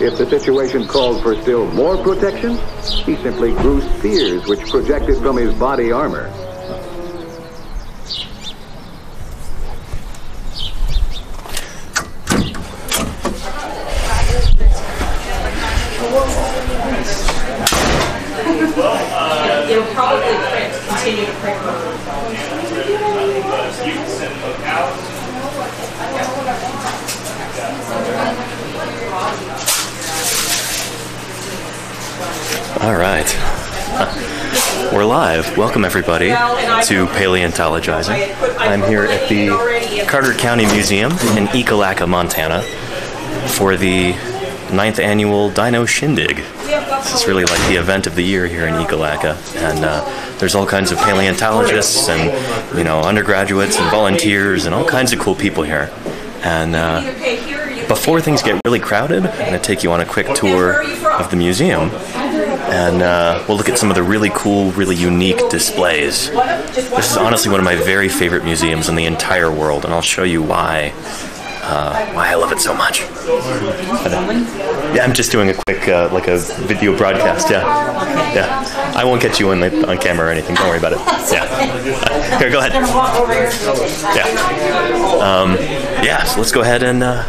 If the situation called for still more protection, he simply grew spears which projected from his body armor. All right. We're live. Welcome, everybody, to Paleontologizing. I'm here at the Carter County Museum in Ekalaka, Montana, for the ninth annual Dino Shindig. This is really like the event of the year here in Ekalaka, and uh, there's all kinds of paleontologists and you know undergraduates and volunteers and all kinds of cool people here. And uh, before things get really crowded, I'm going to take you on a quick tour of the museum, and uh, we'll look at some of the really cool, really unique displays. This is honestly one of my very favorite museums in the entire world, and I'll show you why. Uh, why I love it so much. Yeah, I'm just doing a quick, uh, like a video broadcast. Yeah, yeah. I won't get you on on camera or anything. Don't worry about it. Yeah. Here, go ahead. Yeah. Um, yeah. So let's go ahead and uh,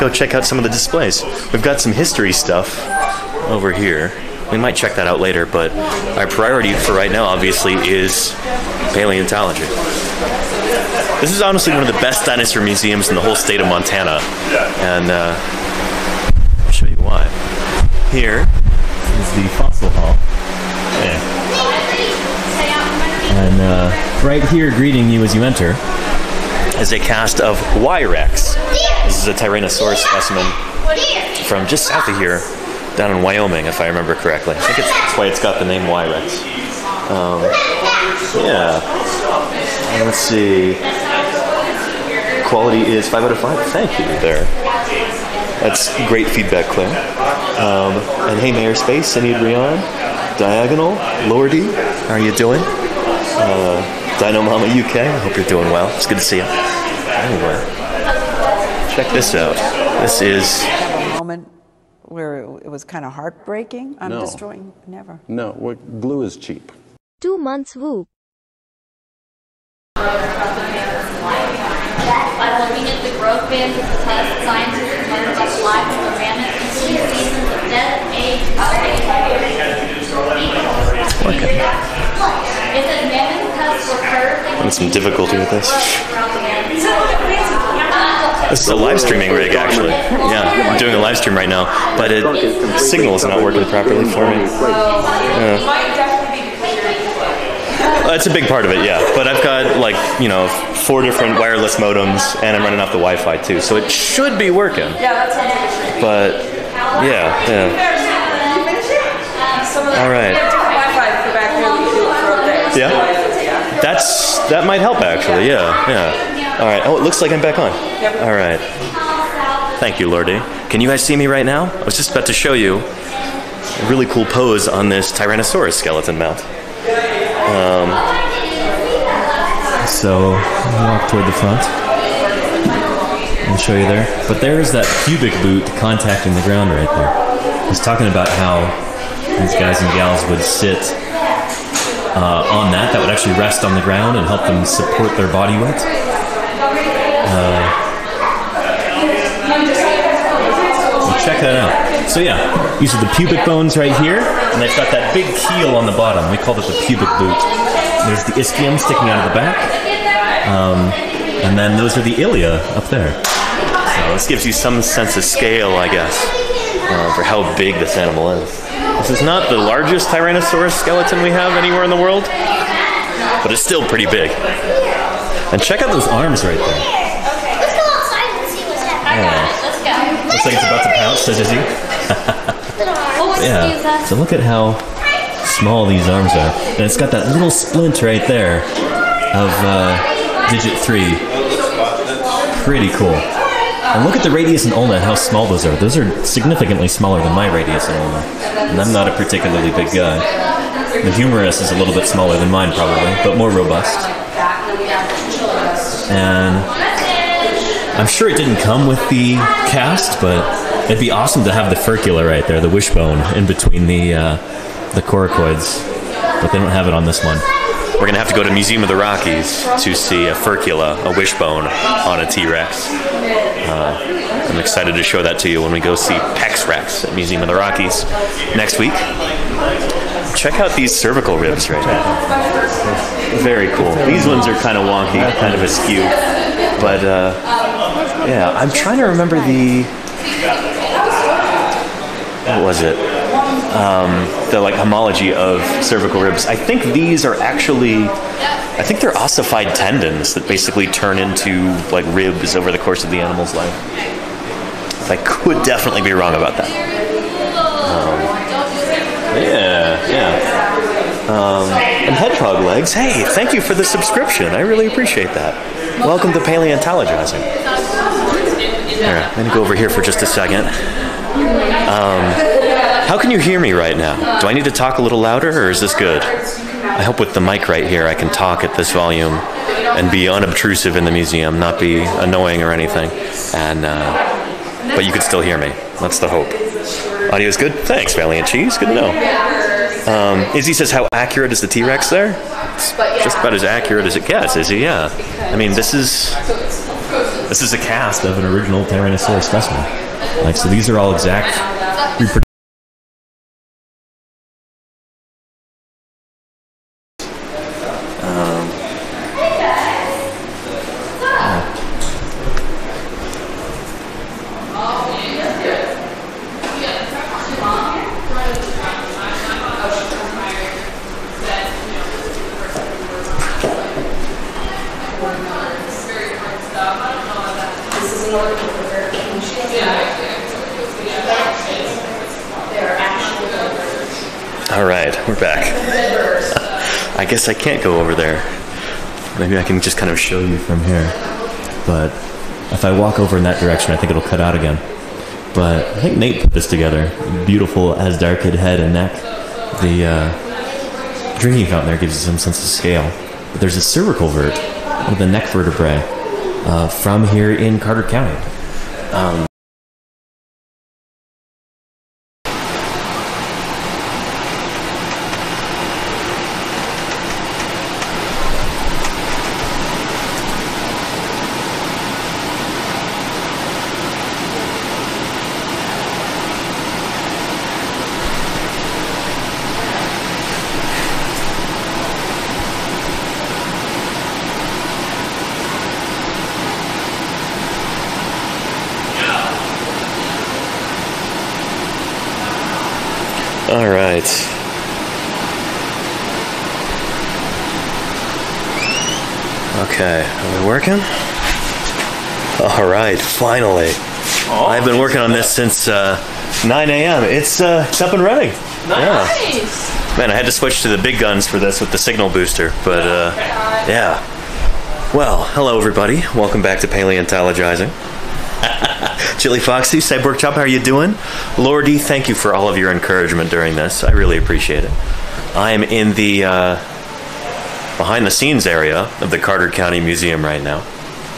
go check out some of the displays. We've got some history stuff over here. We might check that out later, but our priority for right now, obviously, is paleontology. This is honestly one of the best dinosaur museums in the whole state of Montana, and uh, I'll show you why. Here is the fossil hall. And uh, right here, greeting you as you enter, is a cast of Wyrex. This is a Tyrannosaurus specimen from just south of here, down in Wyoming, if I remember correctly. I think it's, that's why it's got the name Wyrex. Um, yeah. Let's see. Quality is 5 out of 5. Thank you there. That's great feedback, Claire. Um, and hey, Mayor Space, Sinead Rion, Diagonal, Lordy, how are you doing? Uh, Dino Mama UK, I hope you're doing well. It's good to see you. Anyway, check this out. This is a moment where it was kind of heartbreaking. I'm No. destroying never. No, what, glue is cheap. Two months whoop. By looking at the growth bands of the test, scientists have learned about the life of the mammoth, including seasons of death, age, and space. It says mammoth tusks were curved having some difficulty with this. Uh, this is a live streaming rig, actually. Yeah, I'm doing a live stream right now, but it signal is not working properly for me. Oh, That's a big part of it, yeah. But I've got like you know four different wireless modems, and I'm running off the Wi-Fi too, so it should be working. Yeah, that sounds like it should be. But yeah, yeah, um, Some of the All right. Wi-Fi for back here that you do it for up there. yeah. That's that might help actually. Yeah, yeah. All right. Oh, it looks like I'm back on. All right. Thank you, Lordy. Can you guys see me right now? I was just about to show you a really cool pose on this Tyrannosaurus skeleton mount. Um, so walk toward the front and show you there. But there's that pubic boot contacting the ground right there. He's talking about how these guys and gals would sit uh, on that. That would actually rest on the ground and help them support their body weight. Well, check that out. So yeah, these are the pubic bones right here, and they've got that big keel on the bottom. We call it the pubic boot. There's the ischium sticking out of the back, um, and then those are the ilia up there. So this gives you some sense of scale, I guess, uh, for how big this animal is. This is not the largest Tyrannosaurus skeleton we have anywhere in the world, but it's still pretty big. And check out those arms right there. Looks like it's about to pounce, Izzy. Well, Yeah. So look at how small these arms are. And it's got that little splint right there of uh, digit three. Pretty cool. And look at the radius and ulna and how small those are. Those are significantly smaller than my radius and ulna. And I'm not a particularly big guy. The humerus is a little bit smaller than mine, probably, but more robust. And I'm sure it didn't come with the cast, but It'd be awesome to have the furcula right there, the wishbone, in between the uh, the coracoids, but they don't have it on this one. We're gonna have to go to Museum of the Rockies to see a furcula, a wishbone on a T-Rex. Uh, I'm excited to show that to you when we go see Peck's Rex at Museum of the Rockies next week. Check out these cervical ribs right now. Very cool. These ones are kind of wonky, kind of askew, but uh, yeah, I'm trying to remember the what was it? Um, the like homology of cervical ribs. I think these are actually, I think they're ossified tendons that basically turn into like ribs over the course of the animal's life. I could definitely be wrong about that. Um, yeah, yeah. Um, and hedgehog legs. Hey, thank you for the subscription. I really appreciate that. Welcome to paleontologizing. Here, I'm gonna go over here for just a second. Um, how can you hear me right now? Do I need to talk a little louder, or is this good? I hope with the mic right here, I can talk at this volume and be unobtrusive in the museum, not be annoying or anything. And uh, but you could still hear me. That's the hope. Audio is good. Thanks, Valiant Cheese. Good to know. Um, Izzy says, "How accurate is the T-Rex there?" It's just about as accurate as it gets, Izzy. Yeah. I mean, this is this is a cast of an original Tyrannosaurus specimen. Like, so these are all exact reproductions. All right, we're back. I guess I can't go over there. Maybe I can just kind of show you from here. But if I walk over in that direction, I think it'll cut out again. But I think Nate put this together. Beautiful Azhdarchid head and neck. The uh, drinking fountain there gives you some sense of scale. But there's a cervical vert, of the neck vertebrae, uh, from here in Carter County. Um, All right. Okay, are we working? All finally. I've been working on this since uh, 9 a.m. It's uh, it's up and running. Nice. Man, I had to switch to the big guns for this with the signal booster, but uh, yeah. Well, hello everybody. Welcome back to Paleontologizing. Chili Foxy, Cyborg Chop, how are you doing? Lordy, thank you for all of your encouragement during this. I really appreciate it. I am in the uh, behind the scenes area of the Carter County Museum right now.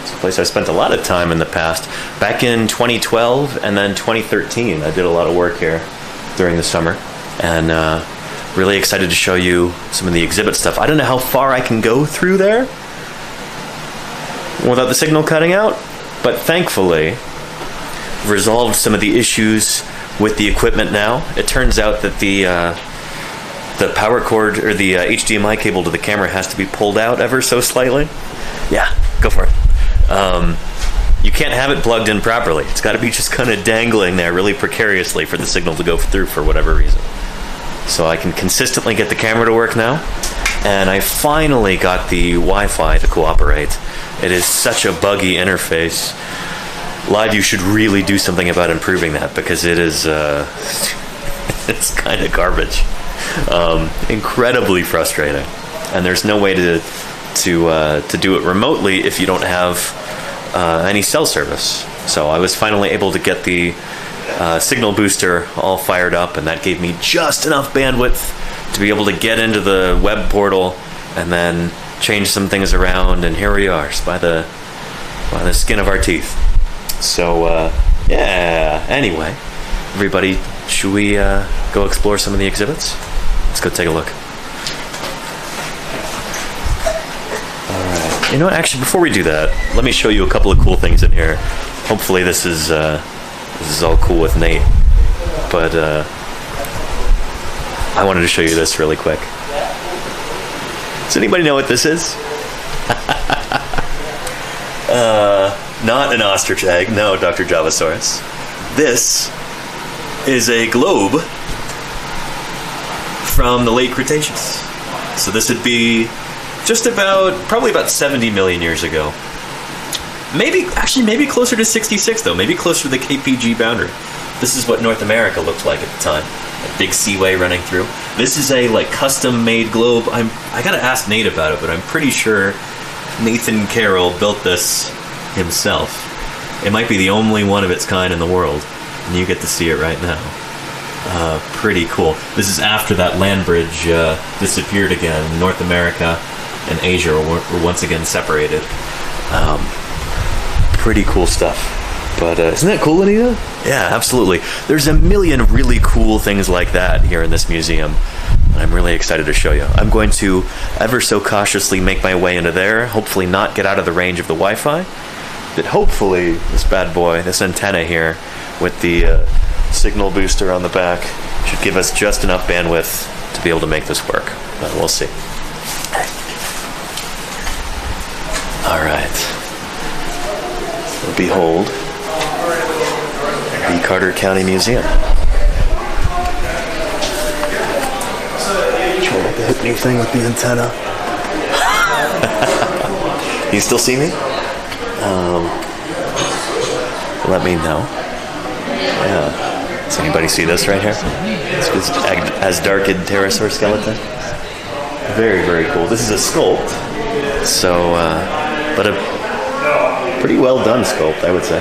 It's a place I spent a lot of time in the past. Back in 2012 and then 2013, I did a lot of work here during the summer. And uh, really excited to show you some of the exhibit stuff. I don't know how far I can go through there without the signal cutting out, but thankfully, resolved some of the issues with the equipment now. It turns out that the uh, the power cord or the uh, HDMI cable to the camera has to be pulled out ever so slightly. Yeah, go for it. Um, you can't have it plugged in properly. It's got to be just kind of dangling there really precariously for the signal to go through for whatever reason. So I can consistently get the camera to work now, and I finally got the Wi-Fi to cooperate. It is such a buggy interface. Live, you should really do something about improving that because it is uh, it's kind of garbage, um, incredibly frustrating, and there's no way to to uh, to do it remotely if you don't have uh, any cell service. So I was finally able to get the uh, signal booster all fired up, and that gave me just enough bandwidth to be able to get into the web portal and then change some things around. And here we are, by the by the skin of our teeth. So uh, Yeah. Anyway, everybody, should we uh, go explore some of the exhibits? Let's go take a look. All right. You know, what, actually, before we do that, let me show you a couple of cool things in here. Hopefully, this is uh, this is all cool with Nate. But uh, I wanted to show you this really quick. Does anybody know what this is? uh, not an ostrich egg. No, Dr. Javasaurus. This is a globe from the late Cretaceous. So this would be just about, probably about 70 million years ago. Maybe, actually, maybe closer to 66 though. Maybe closer to the KPG boundary. This is what North America looked like at the time. A big seaway running through. This is a like custom-made globe. I'm, I gotta ask Nate about it, but I'm pretty sure Nathan Carroll built this himself. It might be the only one of its kind in the world, and you get to see it right now. Uh, pretty cool. This is after that land bridge uh, disappeared again. North America and Asia were, once again separated. Um, pretty cool stuff. But uh, isn't that cool, Anita? Yeah, absolutely. There's a million really cool things like that here in this museum. I'm really excited to show you. I'm going to ever so cautiously make my way into there, hopefully not get out of the range of the Wi-Fi. But hopefully this bad boy, this antenna here with the uh, signal booster on the back should give us just enough bandwidth to be able to make this work. But we'll see. All right. Behold the Carter County Museum. Try not to hit anything with the antenna. you still see me? Um, let me know. Yeah. Does anybody see this right here? It's this Azhdarchid pterosaur skeleton. Very, very cool. This is a sculpt. So, uh, but a pretty well done sculpt, I would say.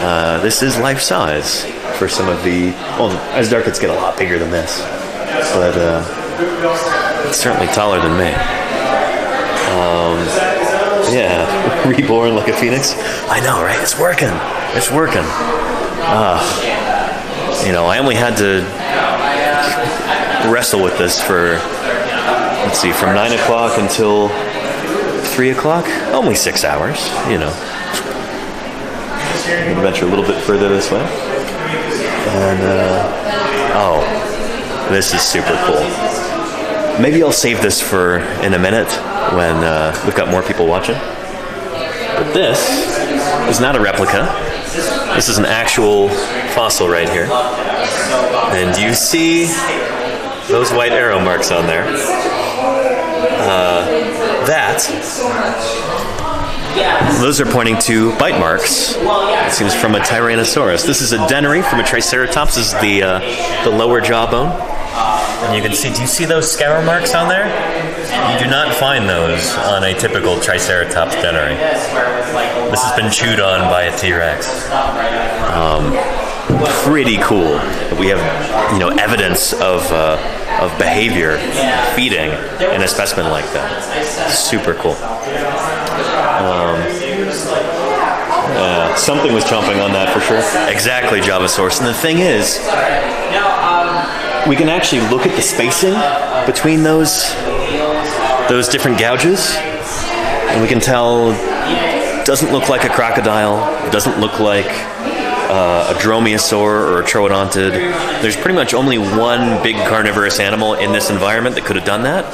Uh, this is life size for some of the. Well, as Azhdarchids get a lot bigger than this, but uh, it's certainly taller than me. Um, yeah, reborn like a phoenix. I know, right? It's working. It's working. Uh, you know, I only had to wrestle with this for let's see, from nine o'clock until three o'clock. Only six hours. You know. Gonna venture a little bit further this way. And, uh, oh, this is super cool. Maybe I'll save this for in a minute when uh, we've got more people watching. But this is not a replica. This is an actual fossil right here. And you see those white arrow marks on there. Uh, that those are pointing to bite marks. It seems from a Tyrannosaurus. This is a dentary from a Triceratops. This is the uh, the lower jawbone. And you can see. Do you see those scour marks on there? You do not find those on a typical Triceratops dentary. This has been chewed on by a T-Rex. Um, pretty cool we have, you know, evidence of uh, of behavior, feeding in a specimen like that. Super cool. Um, something was chomping on that for sure. Exactly, Javasaurus. And the thing is, we can actually look at the spacing between those those different gouges, and we can tell. Doesn't look like a crocodile. Doesn't look like uh, a dromaeosaur or a troodontid. There's pretty much only one big carnivorous animal in this environment that could have done that,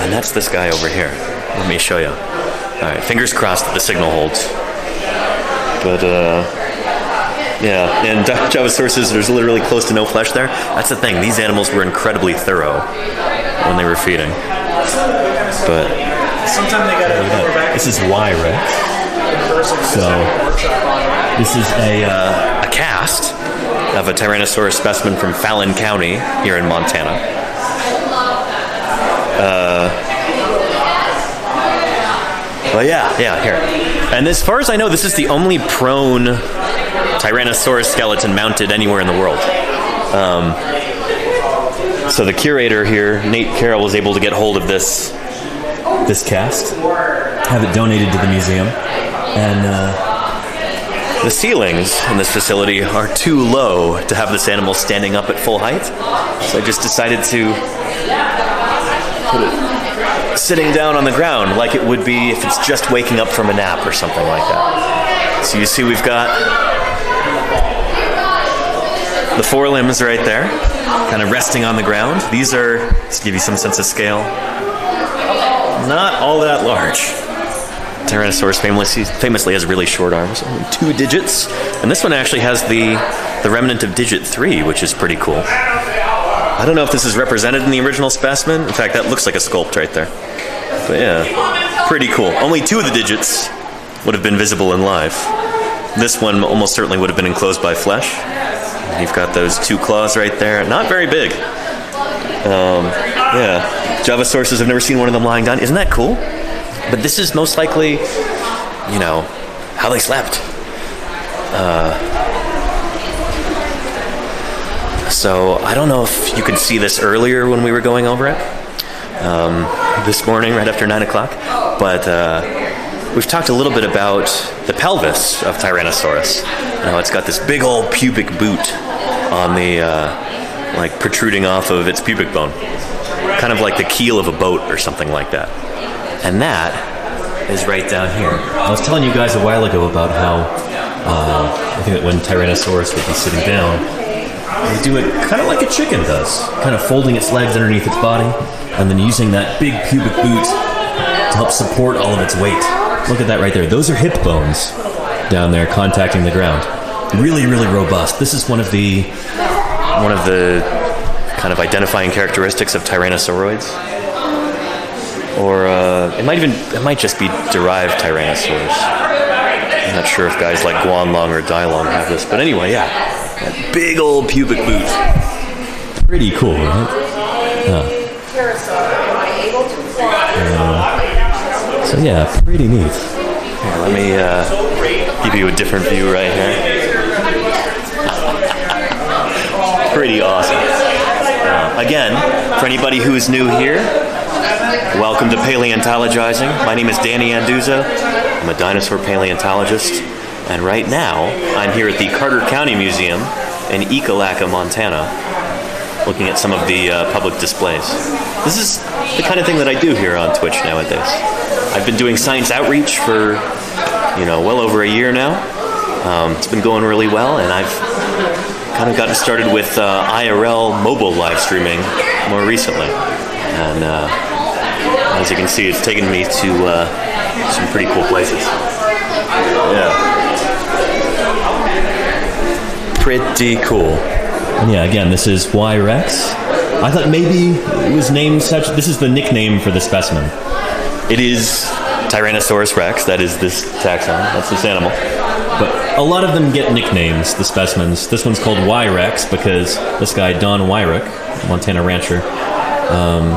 and that's this guy over here. Let me show you. All right, fingers crossed that the signal holds. But uh, yeah, and Javasaurus, there's literally close to no flesh there. That's the thing; these animals were incredibly thorough when they were feeding. But Sometimes they gotta this is Wyrex. So this is a uh, a cast of a Tyrannosaurus specimen from Fallon County here in Montana. Uh, but yeah, yeah, here. And as far as I know, this is the only prone Tyrannosaurus skeleton mounted anywhere in the world. Um, so the curator here, Nate Carroll, was able to get hold of this this cast, have it donated to the museum, and uh, The ceilings in this facility are too low to have this animal standing up at full height, so I just decided to put it sitting down on the ground like it would be if it's just waking up from a nap or something like that. So you see, we've got the four limbs right there, kind of resting on the ground. These are, to give you some sense of scale, not all that large. Tyrannosaurus famously, famously has really short arms, two digits, and this one actually has the the remnant of digit three, which is pretty cool. I don't know if this is represented in the original specimen. In fact, that looks like a sculpt right there. But yeah, pretty cool. Only two of the digits would have been visible in life. This one almost certainly would have been enclosed by flesh. You've got those two claws right there. Not very big. Um, yeah. Javasaurus have never seen one of them lying down. Isn't that cool? But this is most likely, you know, how they slept. Uh, so I don't know if you could see this earlier when we were going over it. Um, this morning, right after 9 o'clock. But uh, we've talked a little bit about the pelvis of Tyrannosaurus. You know, it's got this big old pubic boot on the, uh, like, protruding off of its pubic bone. Kind of like the keel of a boat or something like that. And that is right down here. I was telling you guys a while ago about how uh, I think that when Tyrannosaurus would be sitting down, they do it kind of like a chicken does, kind of folding its legs underneath its body, and then using that big pubic boot to help support all of its weight. Look at that right there. Those are hip bones down there contacting the ground. Really, really robust. This is one of the one of the kind of identifying characteristics of Tyrannosauroids. Or uh, it might even it might just be derived Tyrannosaurus. I'm not sure if guys like Guanlong or Dilong have this, but anyway, yeah, that big old pubic boot. Pretty cool, right? Uh, so yeah, pretty neat. Here, let me uh, give you a different view right here. pretty awesome. Uh, again, for anybody who's new here, welcome to Paleontologizing. My name is Danny Anduza. I'm a dinosaur paleontologist, and right now I'm here at the Carter County Museum in Ekalaka, Montana, looking at some of the uh, public displays. This is the kind of thing that I do here on Twitch nowadays. I've been doing science outreach for, you know, well over a year now. Um, it's been going really well, and I've kind of gotten started with uh, IRL mobile live streaming more recently. And uh, as you can see, it's taken me to uh, some pretty cool places. Yeah. Pretty cool. And yeah, again, this is Wyrex. I thought maybe it was named such. This is the nickname for the specimen. It is Tyrannosaurus rex. That is this taxon. That's this animal. But a lot of them get nicknames, the specimens. This one's called Wyrex because this guy, Don Wyrick, Montana rancher, um,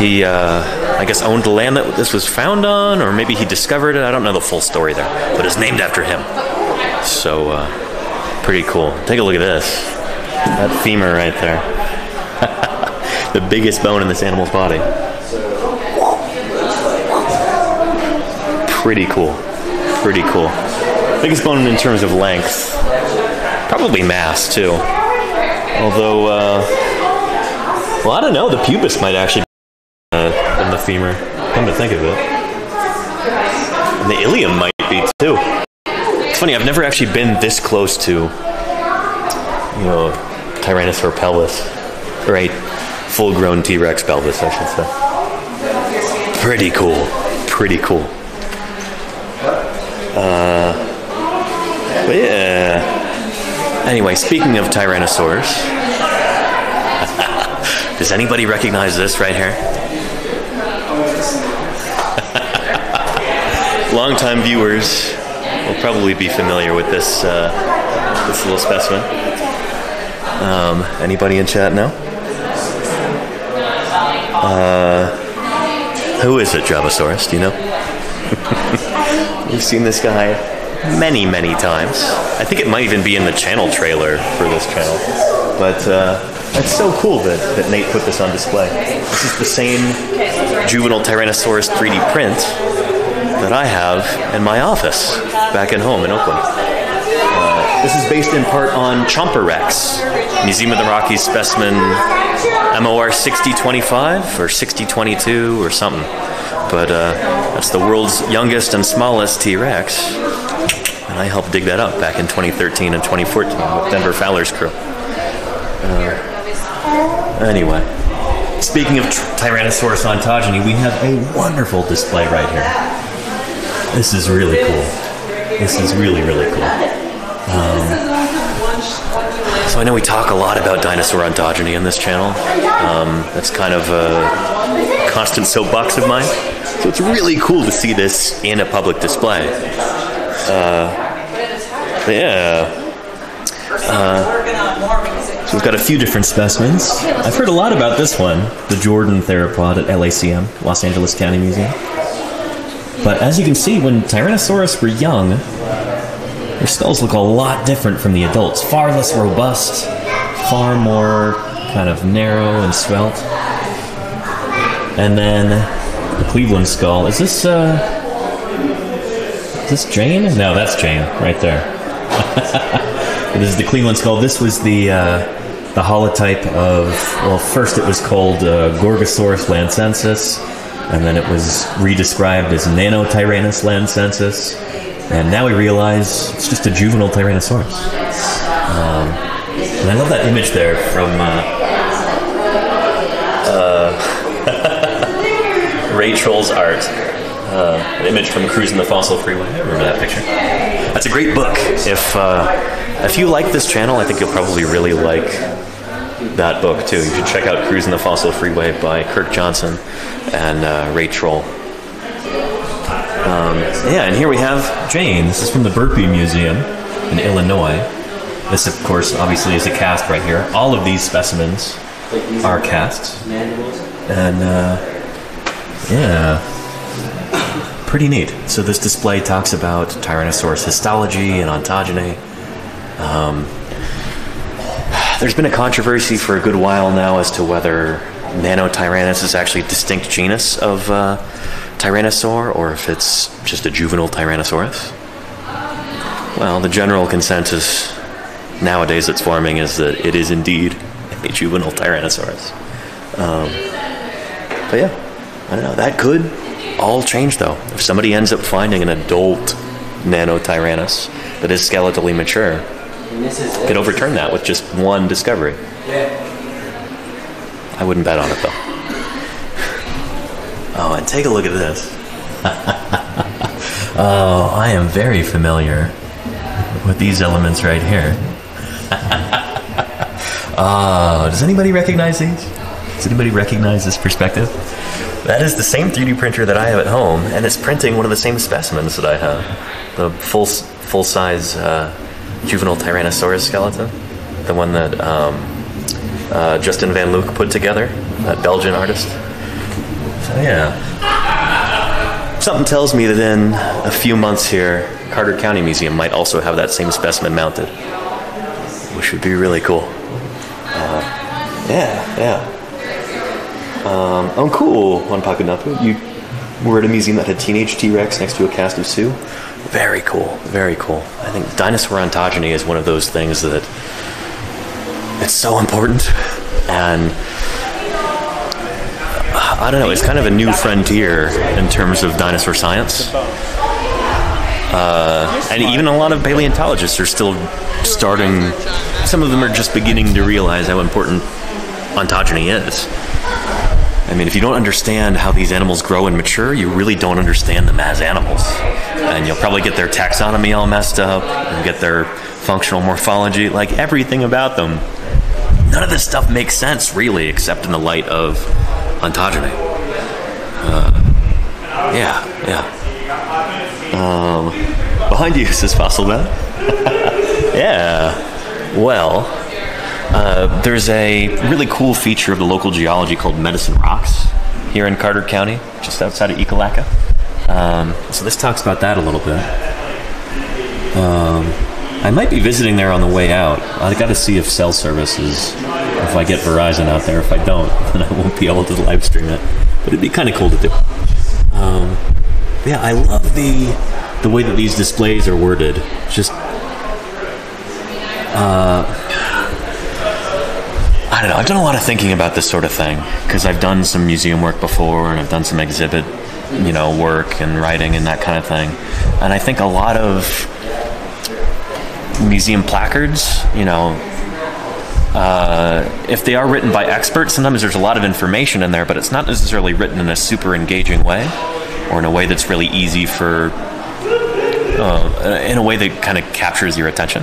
he, uh, I guess, owned the land that this was found on, or maybe he discovered it. I don't know the full story there, but it's named after him. So, uh, pretty cool. Take a look at this. That femur right there. the biggest bone in this animal's body. Pretty cool. Pretty cool. Biggest bone in terms of length. Probably mass, too. Although, uh, well, I don't know. The pubis might actually uh, in the femur. Come to think of it. And the ilium might be, too. It's funny, I've never actually been this close to, you know, Tyrannosaur pelvis. Right, full grown T Rex pelvis, I should say. Pretty cool. Pretty cool. Uh, but yeah. Anyway, speaking of Tyrannosaurs, does anybody recognize this right here? Longtime viewers will probably be familiar with this uh, this little specimen. Um, anybody in chat now? Uh, who is it, Javasaurus? Do you know? We've seen this guy many, many times. I think it might even be in the channel trailer for this channel. But uh, it's so cool that, that Nate put this on display. This is the same juvenile Tyrannosaurus 3D print that I have in my office back at home in Oakland. Uh, this is based in part on Chomper Rex, Museum of the Rockies specimen MOR 6025 or 6022 or something. But uh, that's the world's youngest and smallest T Rex. And I helped dig that up back in 2013 and 2014 with Denver Fowler's crew. Uh, anyway, speaking of Tyrannosaurus ontogeny, we have a wonderful display right here. This is really cool. This is really, really cool. Um, so I know we talk a lot about dinosaur ontogeny on this channel. Um, that's kind of a constant soapbox of mine. So it's really cool to see this in a public display. Uh, yeah. Uh, so we've got a few different specimens. I've heard a lot about this one, the Jordan theropod at LACM, Los Angeles County Museum. But as you can see, when Tyrannosaurus were young, their skulls look a lot different from the adults. Far less robust, far more kind of narrow and svelte. And then the Cleveland skull. Is this uh is this Jane? No, that's Jane right there. this is the Cleveland skull. This was the uh, the holotype of well, first it was called uh, Gorgosaurus lancensis, and then it was redescribed as Nano Nanotyrannus lancensis, and now we realize it's just a juvenile Tyrannosaurus. Um, and I love that image there from uh, uh, art. Uh, an image from Cruising the Fossil Freeway. I remember that picture. That's a great book. If uh, if you like this channel, I think you'll probably really like that book too. You should check out Cruising the Fossil Freeway by Kirk Johnson and uh, Ray Troll. Um, yeah, and here we have Jane. This is from the Burpee Museum in Illinois. This, of course, obviously is a cast right here. All of these specimens are casts. And, uh, yeah, pretty neat. So this display talks about Tyrannosaurus histology and ontogeny. Um, there's been a controversy for a good while now as to whether Nanotyrannus is actually a distinct genus of uh, Tyrannosaur or if it's just a juvenile Tyrannosaurus. Well, the general consensus nowadays that's forming is that it is indeed a juvenile Tyrannosaurus. Um, but yeah, I don't know. That could all change though. If somebody ends up finding an adult Nanotyrannus that is skeletally mature, could overturn that with just one discovery. Yeah. I wouldn't bet on it though. Oh, and take a look at this. oh, I am very familiar with these elements right here. oh, does anybody recognize these? Does anybody recognize this perspective? That is the same 3D printer that I have at home, and it's printing one of the same specimens that I have. The full full size uh, juvenile Tyrannosaurus skeleton, the one that um, uh, Justin Van Luke put together, that Belgian artist. So yeah, something tells me that in a few months here, Carter County Museum might also have that same specimen mounted, which would be really cool. Uh, yeah, yeah. Um, oh, cool, Juan Pakunapu. You were at a museum that had teenage T Rex next to a cast of Sue. Very cool, very cool. I think dinosaur ontogeny is one of those things that it's so important, and I don't know. It's kind of a new frontier in terms of dinosaur science. Uh, and even a lot of paleontologists are still starting. Some of them are just beginning to realize how important ontogeny is. I mean, if you don't understand how these animals grow and mature, you really don't understand them as animals. And you'll probably get their taxonomy all messed up and get their functional morphology, like everything about them. None of this stuff makes sense, really, except in the light of ontogeny. Uh, yeah, yeah. Um, behind you, is this Fossil Man. yeah. Well, uh, there's a really cool feature of the local geology called Medicine Rocks here in Carter County, just outside of Ekalaka. Um, so this talks about that a little bit. Um, I might be visiting there on the way out. I got to see if cell service is, if I get Verizon out there. If I don't, then I won't be able to live stream it. But it'd be kind of cool to do. Um, yeah, I love the the way that these displays are worded. Just uh, I don't know. I've done a lot of thinking about this sort of thing because I've done some museum work before and I've done some exhibit, you know, work and writing and that kind of thing. And I think a lot of museum placards, you know, uh, if they are written by experts, sometimes there's a lot of information in there, but it's not necessarily written in a super engaging way or in a way that's really easy for, uh, in a way that kind of captures your attention.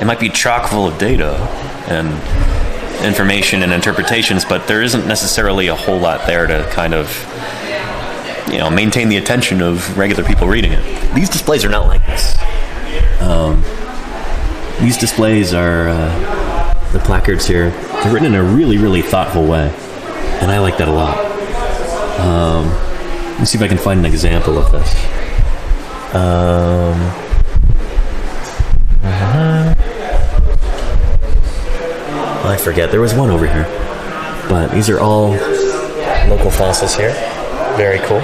It might be chock full of data and information and interpretations, but there isn't necessarily a whole lot there to kind of, you know, maintain the attention of regular people reading it. These displays are not like this. Um, these displays are uh, the placards here. They're written in a really, really thoughtful way, and I like that a lot. Um, let me see if I can find an example of this. Um, uh-huh. I forget. There was one over here, but these are all local fossils here. Very cool.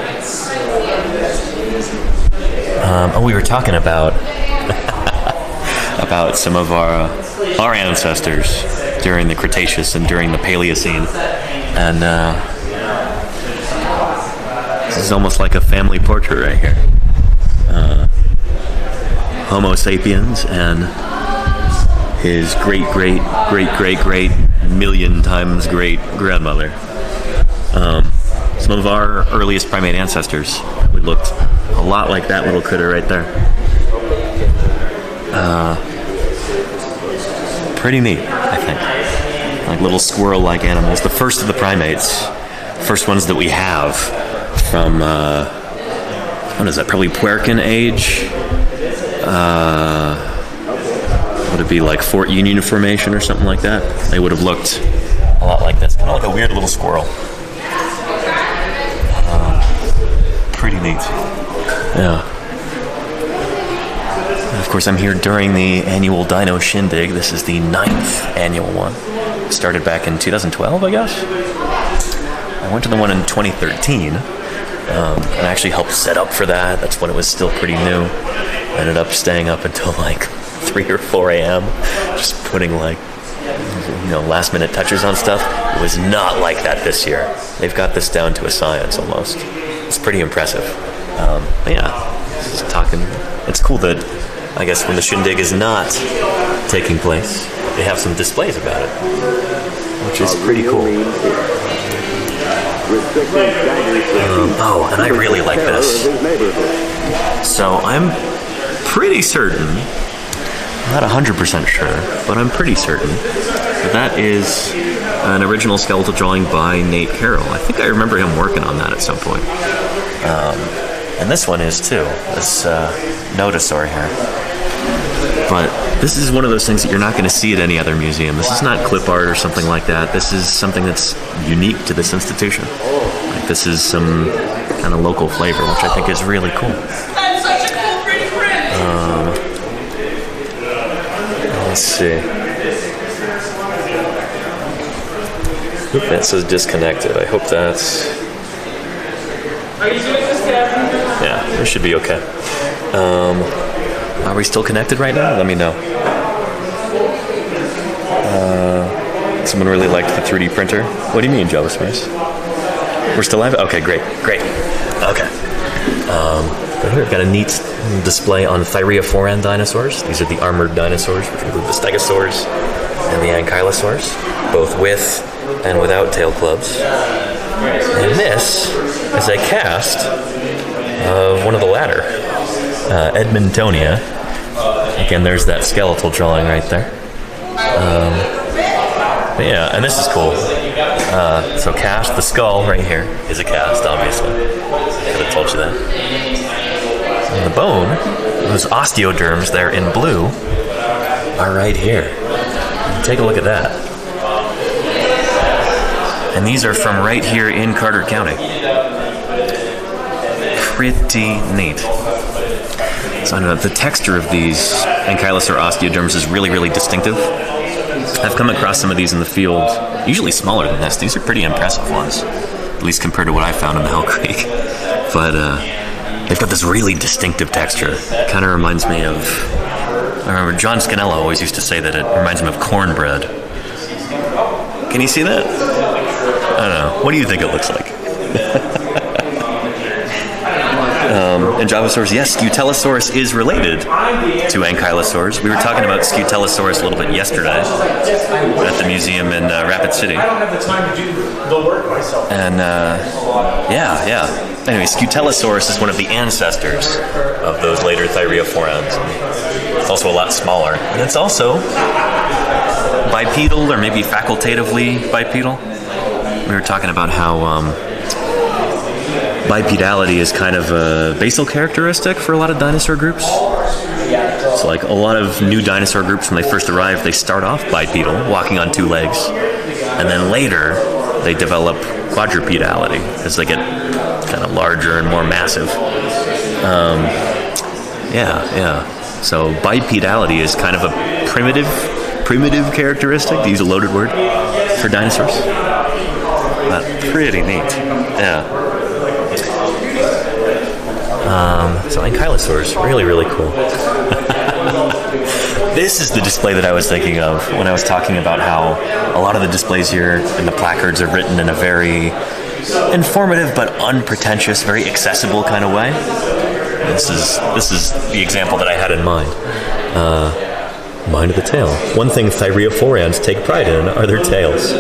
Um, oh, we were talking about about some of our our ancestors during the Cretaceous and during the Paleocene, and uh, this is almost like a family portrait right here. Uh, Homo sapiens and his great great great great great million times great grandmother. Um, some of our earliest primate ancestors we looked a lot like that little critter right there. Uh, pretty neat, I think. Like little squirrel-like animals. The first of the primates, first ones that we have from uh, what is that? Probably Puercan age. Uh, it be like Fort Union formation or something like that? They would have looked a lot like this, kind of like a weird little squirrel. Uh, pretty neat. Yeah. And of course, I'm here during the annual Dino Shindig. This is the ninth annual one. Started back in 2012, I guess. I went to the one in 2013 um, and actually helped set up for that. That's when it was still pretty new. Ended up staying up until like 3 or 4 a.m. just putting like you know last minute touches on stuff. It was not like that this year. They've got this down to a science almost. It's pretty impressive. Um, yeah, just talking. It's cool that I guess when the shindig is not taking place, they have some displays about it, which is pretty cool. Um, oh, and I really like this. So I'm pretty certain, not 100% sure, but I'm pretty certain that that is an original skeletal drawing by Nate Carroll. I think I remember him working on that at some point. Um, and this one is too. This uh, Nodosaur here. But this is one of those things that you're not going to see at any other museum. This is not clip art or something like that. This is something that's unique to this institution. Like this is some kind of local flavor, which I think is really cool. Let's see. Oop, that says disconnected. I hope that's. Yeah, we should be okay. Um, are we still connected right now? Let me know. Uh, someone really liked the 3D printer. What do you mean, Java? We're still live? Okay, great, great. Okay. Um, but here, we've got a neat display on Thyreophorans dinosaurs. These are the armored dinosaurs, which include the Stegosaurs and the Ankylosaurs, both with and without tail clubs. And this is a cast of one of the latter, uh, Edmontonia. Again, there's that skeletal drawing right there. Um, yeah, and this is cool. Uh, so cast, the skull right here is a cast, obviously. I could have told you that. The bone, those osteoderms there in blue, are right here. Take a look at that. And these are from right here in Carter County. Pretty neat. So I know, the texture of these Ankylosaur osteoderms is really, really distinctive. I've come across some of these in the field, usually smaller than this. These are pretty impressive ones, at least compared to what I found in the Hell Creek. But uh, they've got this really distinctive texture. Kind of reminds me of. I remember John Scannella always used to say that it reminds him of cornbread. Can you see that? I don't know. What do you think it looks like? um, and Javasaurus, yes, Scutellosaurus is related to Ankylosaurus. We were talking about Scutellosaurus a little bit yesterday at the museum in uh, Rapid City. I don't have the time to do the work myself. And uh, yeah, yeah. Anyway, Scutellosaurus is one of the ancestors of those later Thyreophorans. It's also a lot smaller. And it's also bipedal or maybe facultatively bipedal. We were talking about how um, bipedality is kind of a basal characteristic for a lot of dinosaur groups. It's like a lot of new dinosaur groups when they first arrive, they start off bipedal, walking on two legs, and then later they develop quadrupedality as they get kind of larger and more massive. Um, yeah, yeah. So bipedality is kind of a primitive, primitive characteristic. To use a loaded word for dinosaurs. But pretty neat. Yeah. Um, so ankylosaurs, really, really cool. this is the display that I was thinking of when I was talking about how a lot of the displays here and the placards are written in a very informative but unpretentious, very accessible kind of way. This is this is the example that I had in mind. Uh, mind of the tail. One thing Thyreophorans take pride in are their tails.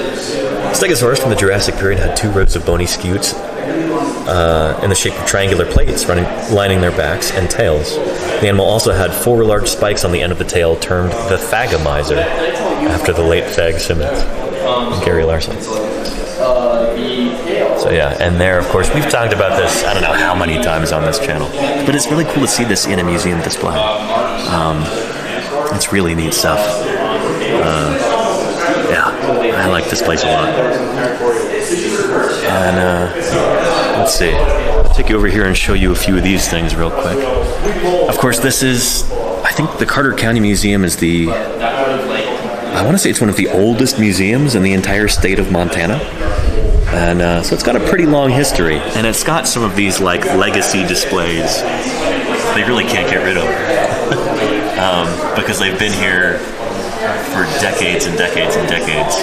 Stegosaurus from the Jurassic period had two rows of bony scutes uh, in the shape of triangular plates running, lining their backs and tails. The animal also had four large spikes on the end of the tail, termed the thagomizer, after the late Thag Simmons Gary Larson. So yeah, and there, of course, we've talked about this. I don't know how many times on this channel, but it's really cool to see this in a museum display. Um, it's really neat stuff. Uh, yeah, I like this place a lot. And uh, let's see, I'll take you over here and show you a few of these things real quick. Of course, this is, I think the Carter County Museum is the, I want to say it's one of the oldest museums in the entire state of Montana. And uh, so it's got a pretty long history. And it's got some of these like legacy displays they really can't get rid of um, because they've been here for decades and decades and decades.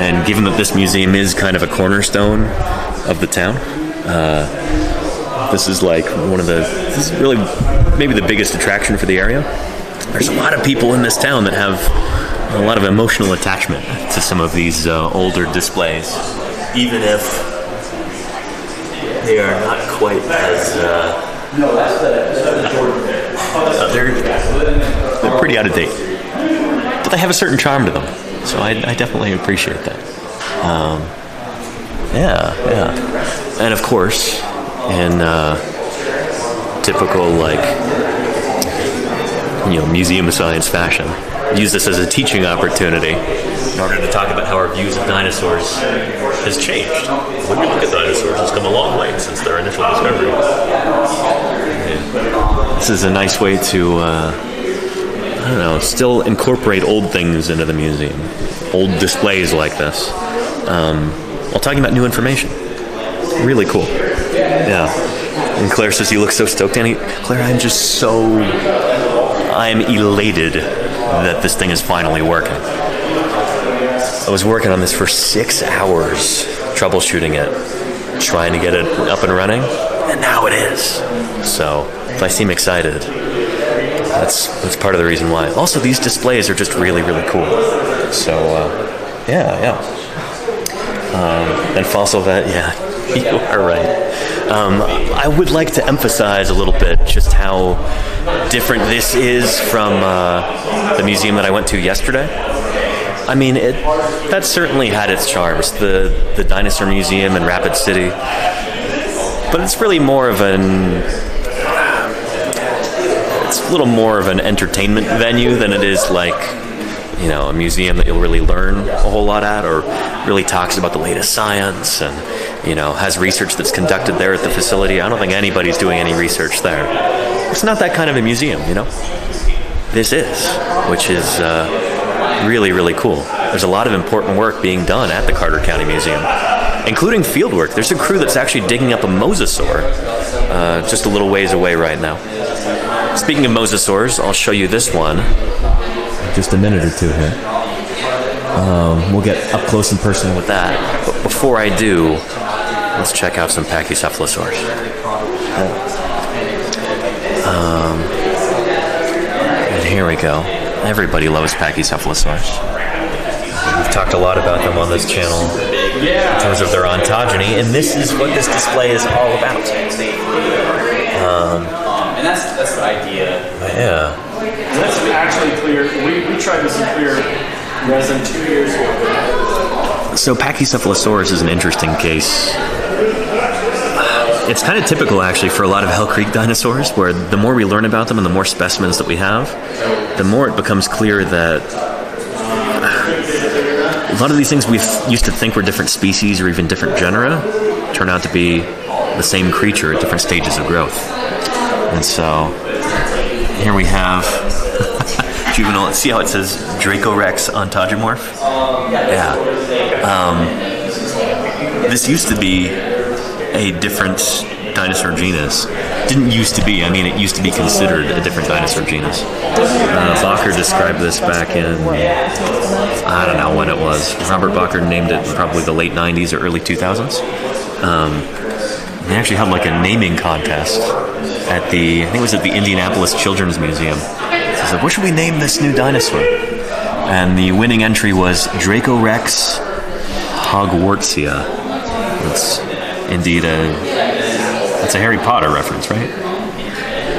And given that this museum is kind of a cornerstone of the town, uh, this is like one of the, this is really maybe the biggest attraction for the area. There's a lot of people in this town that have a lot of emotional attachment to some of these uh, older displays, even if they are not quite as. Uh, uh, they're, they're pretty out of date but they have a certain charm to them. So I, I definitely appreciate that. Um, yeah, yeah, and of course, in uh, typical like you know museum of science fashion, use this as a teaching opportunity in order to talk about how our views of dinosaurs has changed. When we look at dinosaurs, it's come a long way since their initial discovery. Yeah. This is a nice way to. Uh, I don't know, still incorporate old things into the museum, old displays like this, um, while talking about new information. Really cool. Yeah. And Claire says, You look so stoked, Annie. Claire, I'm just so. I'm elated that this thing is finally working. I was working on this for six hours, troubleshooting it, trying to get it up and running, and now it is. So, if I seem excited, that's that's part of the reason why. Also, these displays are just really really cool. So uh, yeah, yeah. Um, and fossil vet, yeah, you are right. Um, I would like to emphasize a little bit just how different this is from uh, the museum that I went to yesterday. I mean, it that certainly had its charms. The the dinosaur museum in Rapid City, but it's really more of an it's a little more of an entertainment venue than it is like you know a museum that you'll really learn a whole lot at or really talks about the latest science and you know has research that's conducted there at the facility i don't think anybody's doing any research there it's not that kind of a museum you know this is which is uh, really really cool there's a lot of important work being done at the carter county museum including field work. There's a crew that's actually digging up a mosasaur uh, just a little ways away right now. Speaking of mosasaurs, I'll show you this one. Just a minute or two here. Um, we'll get up close and personal with that. But before I do, let's check out some pachycephalosaurs. Um, and here we go. Everybody loves pachycephalosaurs. We've talked a lot about them on this channel in terms of their ontogeny, and this is what this display is all about. Um, And that's that's the idea. yeah. That's actually clear. We, we tried this in clear resin two years ago. So Pachycephalosaurus is an interesting case. It's kind of typical, actually, for a lot of Hell Creek dinosaurs, where the more we learn about them and the more specimens that we have, the more it becomes clear that a lot of these things we used to think were different species or even different genera turn out to be the same creature at different stages of growth. And so here we have juvenile. See how it says Dracorex ontogomorph? Yeah. Um, this used to be a different dinosaur genus. Didn't used to be. I mean, it used to be considered a different dinosaur genus. Uh, Bakker described this back in I don't know when it was. Robert Bakker named it probably the late '90s or early 2000s. Um, they actually had like a naming contest at the I think it was at the Indianapolis Children's Museum. I said, "What should we name this new dinosaur?" And the winning entry was Dracorex Hogwartsia. It's indeed a that's a Harry Potter reference, right?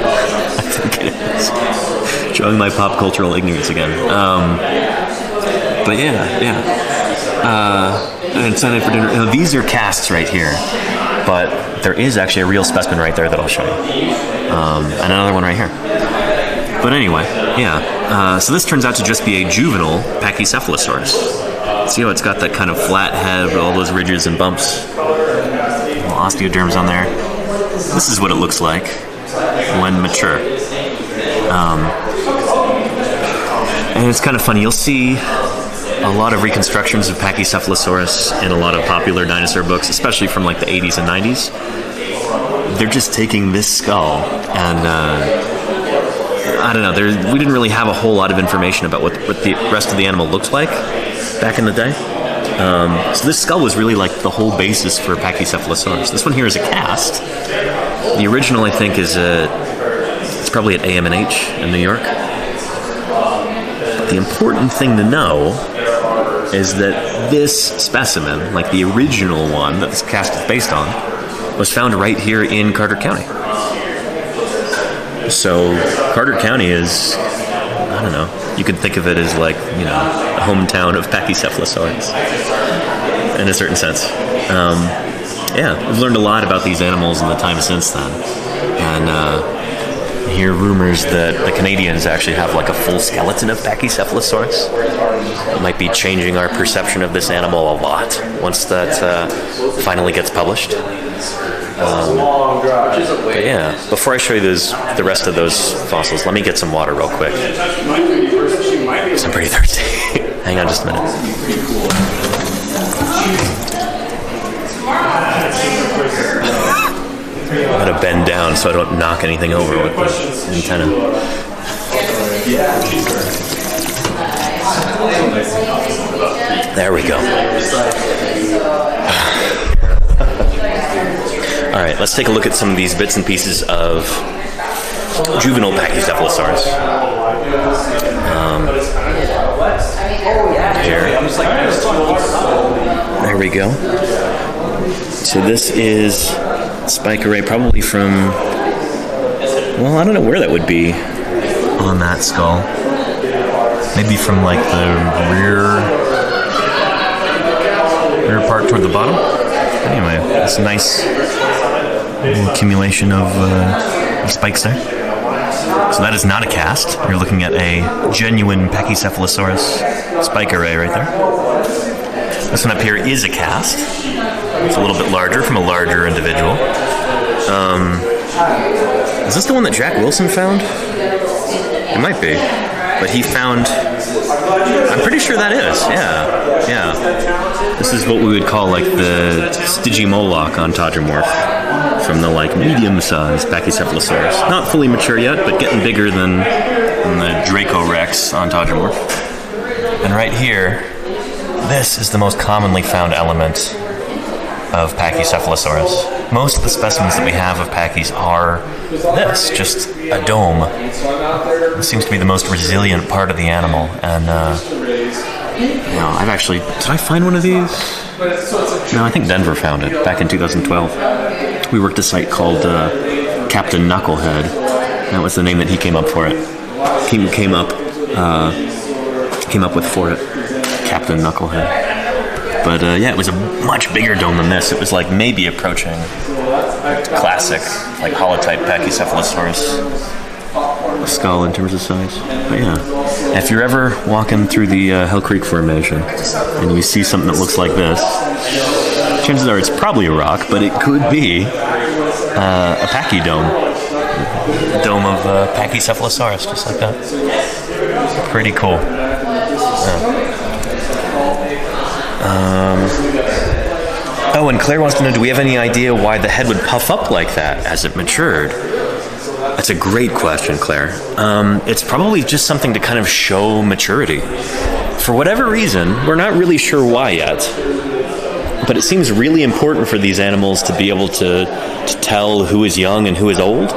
I think it is. Showing my pop cultural ignorance again. Um, but yeah, yeah. Uh, and excited for dinner. These are casts right here, but there is actually a real specimen right there that I'll show you, um, and another one right here. But anyway, yeah. Uh, so this turns out to just be a juvenile Pachycephalosaurus. See how it's got that kind of flat head with all those ridges and bumps, little osteoderms on there. This is what it looks like when mature. Um, and it's kind of funny. You'll see a lot of reconstructions of Pachycephalosaurus in a lot of popular dinosaur books, especially from like the 80s and 90s. They're just taking this skull and uh, I don't know. There, we didn't really have a whole lot of information about what, what the rest of the animal looked like back in the day. Um, so this skull was really like the whole basis for Pachycephalosaurus. This one here is a cast. The original, I think, is a, it's probably at AMNH in New York. But the important thing to know is that this specimen, like the original one that this cast is based on, was found right here in Carter County. So Carter County is, I don't know, you could think of it as like, you know, hometown of Pachycephalosaurus in a certain sense. Um, yeah, we've learned a lot about these animals in the time since then. And uh, hear rumors that the Canadians actually have like a full skeleton of Pachycephalosaurus. It might be changing our perception of this animal a lot once that uh, finally gets published. Um, but yeah, before I show you those, the rest of those fossils, let me get some water real quick. I'm pretty thirsty. Hang on just a minute. I'm gonna bend down so I don't knock anything over with the antenna. There we go. All right, let's take a look at some of these bits and pieces of juvenile Pachycephalosaurus. Um, here. There we go. So this is spike array, probably from. Well, I don't know where that would be on that skull. Maybe from like the rear rear part toward the bottom. Anyway, it's nice accumulation of, uh, spikes there. So that is not a cast. You're looking at a genuine Pachycephalosaurus spike array right there. This one up here is a cast. It's a little bit larger from a larger individual. Um, is this the one that Jack Wilson found? It might be. but he found. I'm pretty sure that is. Yeah, yeah. This is what we would call like the Stygimoloch on ontogomorph from the like medium-sized Pachycephalosaurus. Not fully mature yet, but getting bigger than, than the Dracorex ontogomorph. And right here, this is the most commonly found element of Pachycephalosaurus. Most of the specimens that we have of Pachys are this, just a dome. It seems to be the most resilient part of the animal, and uh, you know, I've actually did I find one of these? No, I think Denver found it back in 2012. We worked a site called uh, Captain Knucklehead. That was the name that he came up for it. He came up uh, came up with for it, Captain Knucklehead. But uh, yeah, it was a much bigger dome than this. It was like maybe approaching classic, like holotype Pachycephalosaurus skull in terms of size. But yeah, if you're ever walking through the uh, Hell Creek Formation and you see something that looks like this, chances are it's probably a rock, but it could be uh, a pachydome. Dome of uh, Pachycephalosaurus, just like that. Pretty cool. Um, oh, and Claire wants to know do we have any idea why the head would puff up like that as it matured? That's a great question, Claire. Um, it's probably just something to kind of show maturity. For whatever reason, we're not really sure why yet. But it seems really important for these animals to be able to, to tell who is young and who is old.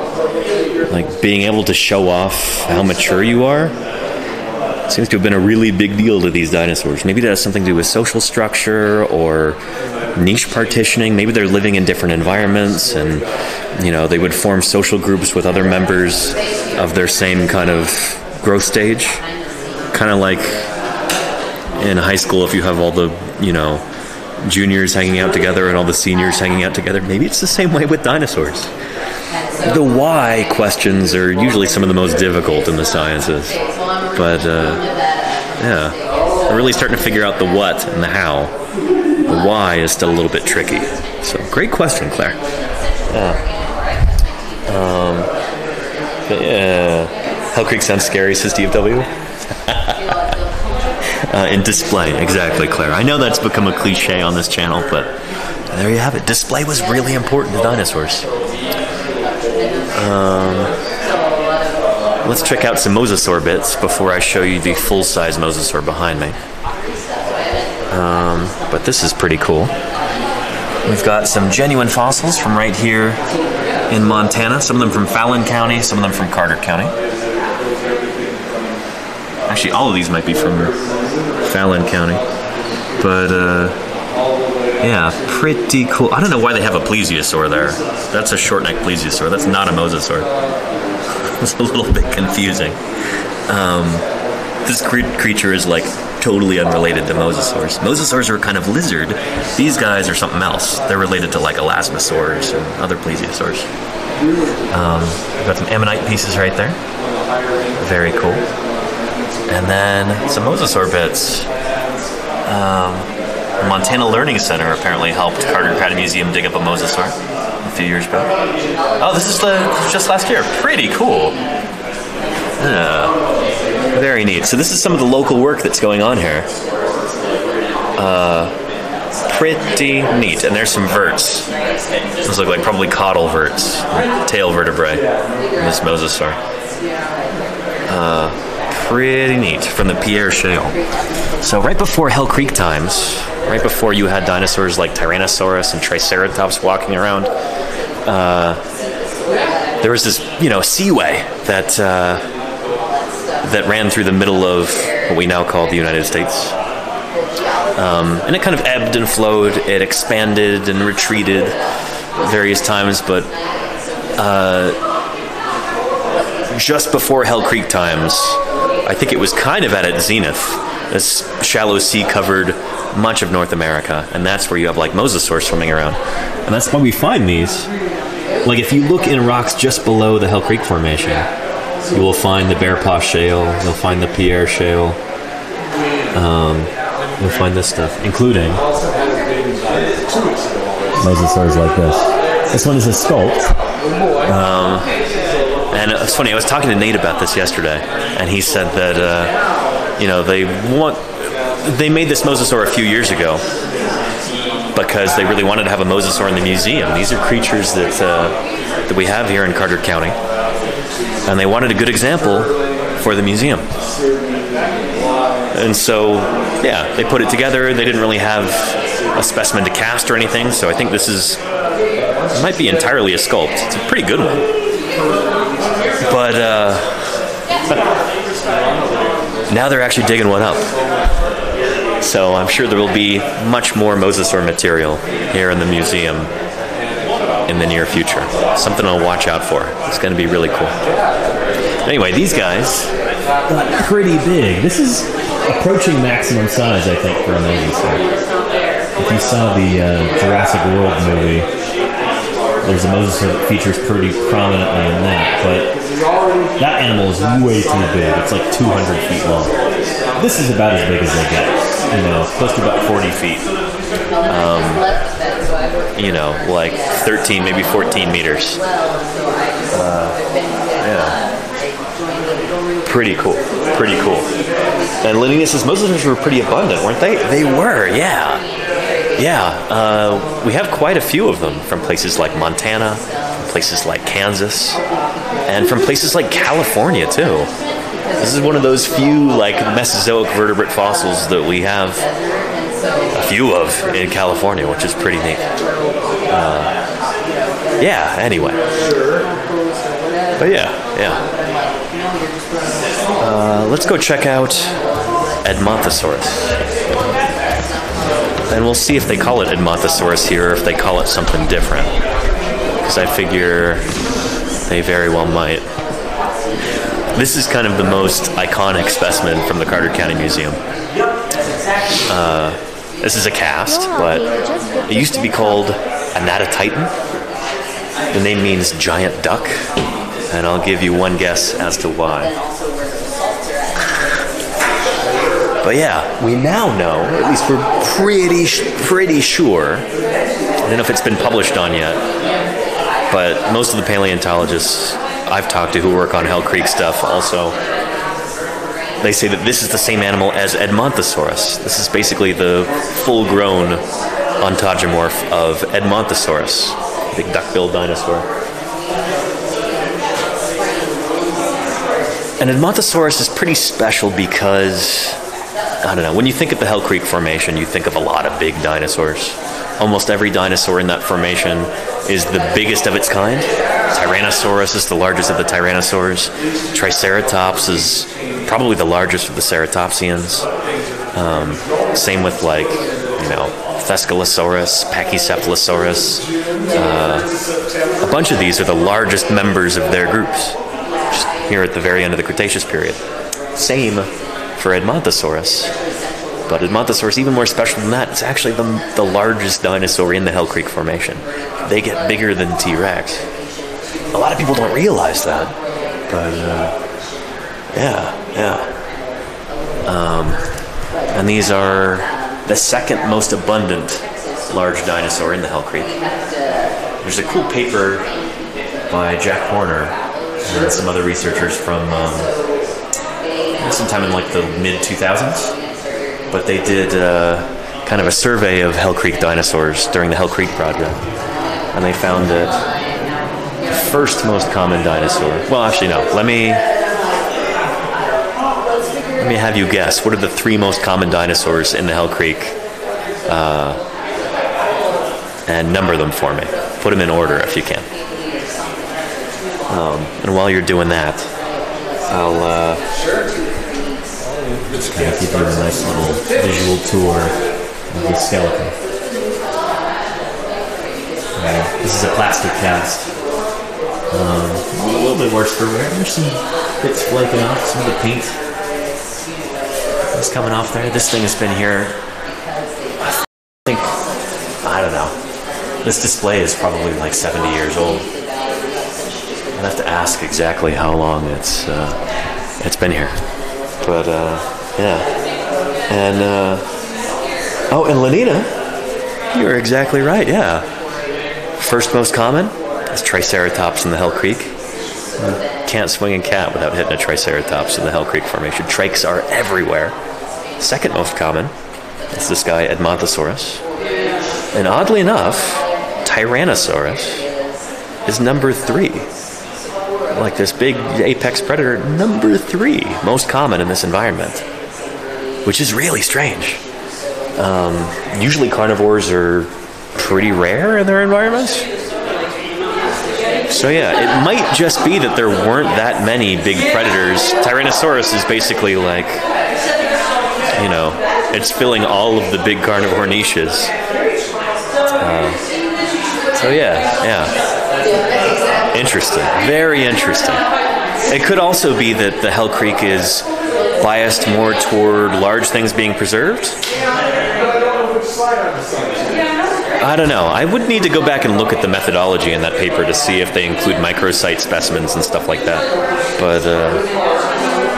Like being able to show off how mature you are seems to have been a really big deal to these dinosaurs. Maybe that has something to do with social structure or niche partitioning. Maybe they're living in different environments and, you know, they would form social groups with other members of their same kind of growth stage. Kind of like in high school, if you have all the, you know, juniors hanging out together and all the seniors hanging out together. Maybe it's the same way with dinosaurs. The why questions are usually some of the most difficult in the sciences. But, uh, yeah, we're really starting to figure out the what and the how. The why is still a little bit tricky. So, great question, Claire. Yeah. Um, yeah. Hell Creek sounds scary, says DFW. Uh, in display, exactly, Claire. I know that's become a cliche on this channel, but there you have it. Display was really important to dinosaurs. Um, let's check out some mosasaur bits before I show you the full-size mosasaur behind me. Um, but this is pretty cool. We've got some genuine fossils from right here in Montana. Some of them from Fallon County, some of them from Carter County. Actually, all of these might be from Fallon County. But, uh, yeah, pretty cool. I don't know why they have a plesiosaur there. That's a short neck plesiosaur. That's not a mosasaur. it's a little bit confusing. Um, this cre- creature is like totally unrelated to mosasaurs. Mosasaurs are kind of lizard. These guys are something else. They're related to like elasmosaurs and other plesiosaurs. Um, we've got some ammonite pieces right there. Very cool. And then some mosasaur bits. Um, the Montana Learning Center apparently helped Carter County Museum dig up a mosasaur a few years back. Oh, this is the just last year. Pretty cool. Yeah. Very neat. So this is some of the local work that's going on here. Uh, pretty neat. And there's some verts. Those look like probably caudal verts, tail vertebrae. This mosasaur. Uh, pretty neat from the Pierre Shale. So right before Hell Creek times, right before you had dinosaurs like Tyrannosaurus and Triceratops walking around, uh, there was this, you know, seaway that uh, that ran through the middle of what we now call the United States. Um, and it kind of ebbed and flowed. It expanded and retreated various times, but uh, just before Hell Creek times, I think it was kind of at its zenith. This shallow sea covered much of North America, and that's where you have like mosasaurs swimming around. And that's why we find these. Like if you look in rocks just below the Hell Creek Formation, you will find the Bearpaw Shale, you'll find the Pierre Shale, um, you'll find this stuff, including mosasaurs like this. This one is a sculpt, um, And it's funny. I was talking to Nate about this yesterday, and he said that uh, you know they want they made this mosasaur a few years ago because they really wanted to have a mosasaur in the museum. These are creatures that uh, that we have here in Carter County, and they wanted a good example for the museum. And so, yeah, they put it together. They didn't really have a specimen to cast or anything, so I think this is might be entirely a sculpt. It's a pretty good one. But uh, now they're actually digging one up. So I'm sure there will be much more mosasaur material here in the museum in the near future. Something I'll watch out for. It's going to be really cool. Anyway, these guys got pretty big. This is approaching maximum size, I think, for a mosasaur. If you saw the uh, Jurassic World movie, there's a mosasaur that features pretty prominently in that, but that animal is way too big. It's like 200 feet long. This is about as big as they get. You know, close to about 40 feet. Um, you know, like 13, maybe 14 meters. Uh, yeah. Pretty cool. Pretty cool. And Linnaeus's mosasaurs were pretty abundant, weren't they? They were, yeah. Yeah, uh, we have quite a few of them from places like Montana, from places like Kansas, and from places like California too. This is one of those few like Mesozoic vertebrate fossils that we have a few of in California, which is pretty neat. Uh, yeah. Anyway, but yeah, yeah. Uh, let's go check out Edmontosaurus. And we'll see if they call it Edmontosaurus here or if they call it something different. Because I figure they very well might. This is kind of the most iconic specimen from the Carter County Museum. Uh, this is a cast, but it used to be called Anatotitan. The name means giant duck, and I'll give you one guess as to why. But yeah, we now know, at least we're pretty pretty sure. I don't know if it's been published on yet, but most of the paleontologists I've talked to who work on Hell Creek stuff also they say that this is the same animal as Edmontosaurus. This is basically the full-grown ontogomorph of Edmontosaurus, big duck-billed dinosaur. And Edmontosaurus is pretty special because I don't know. When you think of the Hell Creek Formation, you think of a lot of big dinosaurs. Almost every dinosaur in that formation is the biggest of its kind. Tyrannosaurus is the largest of the tyrannosaurs. Triceratops is probably the largest of the ceratopsians. Um, same with like, you know, Thescelosaurus, Pachycephalosaurus. Uh, a bunch of these are the largest members of their groups. Just here at the very end of the Cretaceous period. Same for Edmontosaurus. But Edmontosaurus, even more special than that, it's actually the, the largest dinosaur in the Hell Creek Formation. They get bigger than T Rex. A lot of people don't realize that. But, uh, yeah, yeah. Um, and these are the second most abundant large dinosaur in the Hell Creek. There's a cool paper by Jack Horner and some other researchers from um, sometime in like the mid 2000s. But they did uh, kind of a survey of Hell Creek dinosaurs during the Hell Creek project. And they found that the first most common dinosaur. Well, actually, no. Let me let me have you guess. What are the three most common dinosaurs in the Hell Creek? Uh, and number them for me. Put them in order if you can. Um, and while you're doing that, I'll uh, just kind of give you a nice little visual tour of the skeleton. This is a plastic cast. Um, a little bit worse for wear. There's some bits flaking off, some of the paint is coming off there. This thing has been here. I think I don't know. This display is probably like 70 years old. I'd have to ask exactly how long it's uh, it's been here. But uh, yeah, and uh, oh, and Lenina, you're exactly right. Yeah, first most common is Triceratops in the Hell Creek. can't swing a cat without hitting a Triceratops in the Hell Creek Formation. Trikes are everywhere. Second most common is this guy, Edmontosaurus. And oddly enough, Tyrannosaurus is number three. Like this big apex predator, number three most common in this environment, which is really strange. Um, usually carnivores are pretty rare in their environments. So yeah, it might just be that there weren't that many big predators. Tyrannosaurus is basically like, you know, it's filling all of the big carnivore niches. Uh, so yeah, yeah, interesting, very interesting. It could also be that the Hell Creek is biased more toward large things being preserved. I don't know. I would need to go back and look at the methodology in that paper to see if they include microsite specimens and stuff like that. But uh,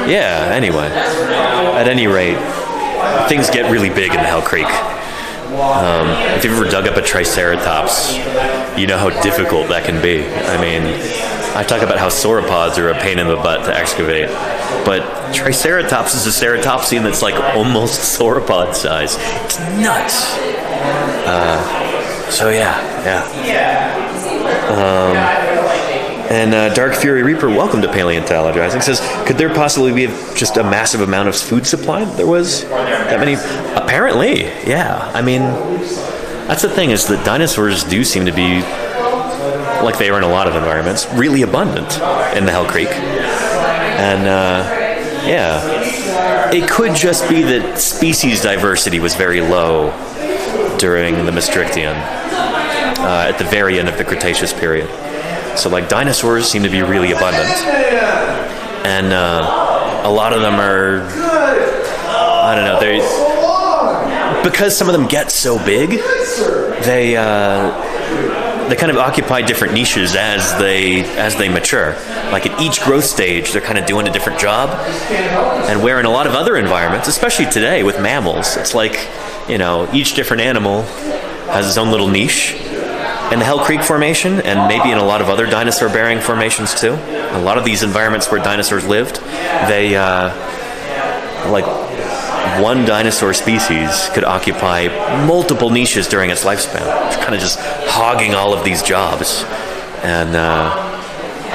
yeah, anyway. At any rate, things get really big in the Hell Creek. Um, if you've ever dug up a Triceratops, you know how difficult that can be. I mean, I talk about how sauropods are a pain in the butt to excavate, but Triceratops is a ceratopsian that's like almost sauropod size. It's nuts. Uh, so yeah, yeah. Um, and uh, Dark Fury Reaper, welcome to paleontologizing. Says, could there possibly be just a massive amount of food supply? that There was that many. Apparently, yeah. I mean, that's the thing is that dinosaurs do seem to be like they are in a lot of environments, really abundant in the Hell Creek, and uh, yeah, it could just be that species diversity was very low during the Maastrichtian uh, at the very end of the Cretaceous period. So, like, dinosaurs seem to be really abundant. And uh, a lot of them are, I don't know, they because some of them get so big, they uh, they kind of occupy different niches as they as they mature. Like at each growth stage, they're kind of doing a different job. And where in a lot of other environments, especially today with mammals, it's like you know each different animal has its own little niche. In the Hell Creek Formation, and maybe in a lot of other dinosaur-bearing formations too, a lot of these environments where dinosaurs lived, they uh, like one dinosaur species could occupy multiple niches during its lifespan. It's kind of just hogging all of these jobs. And uh,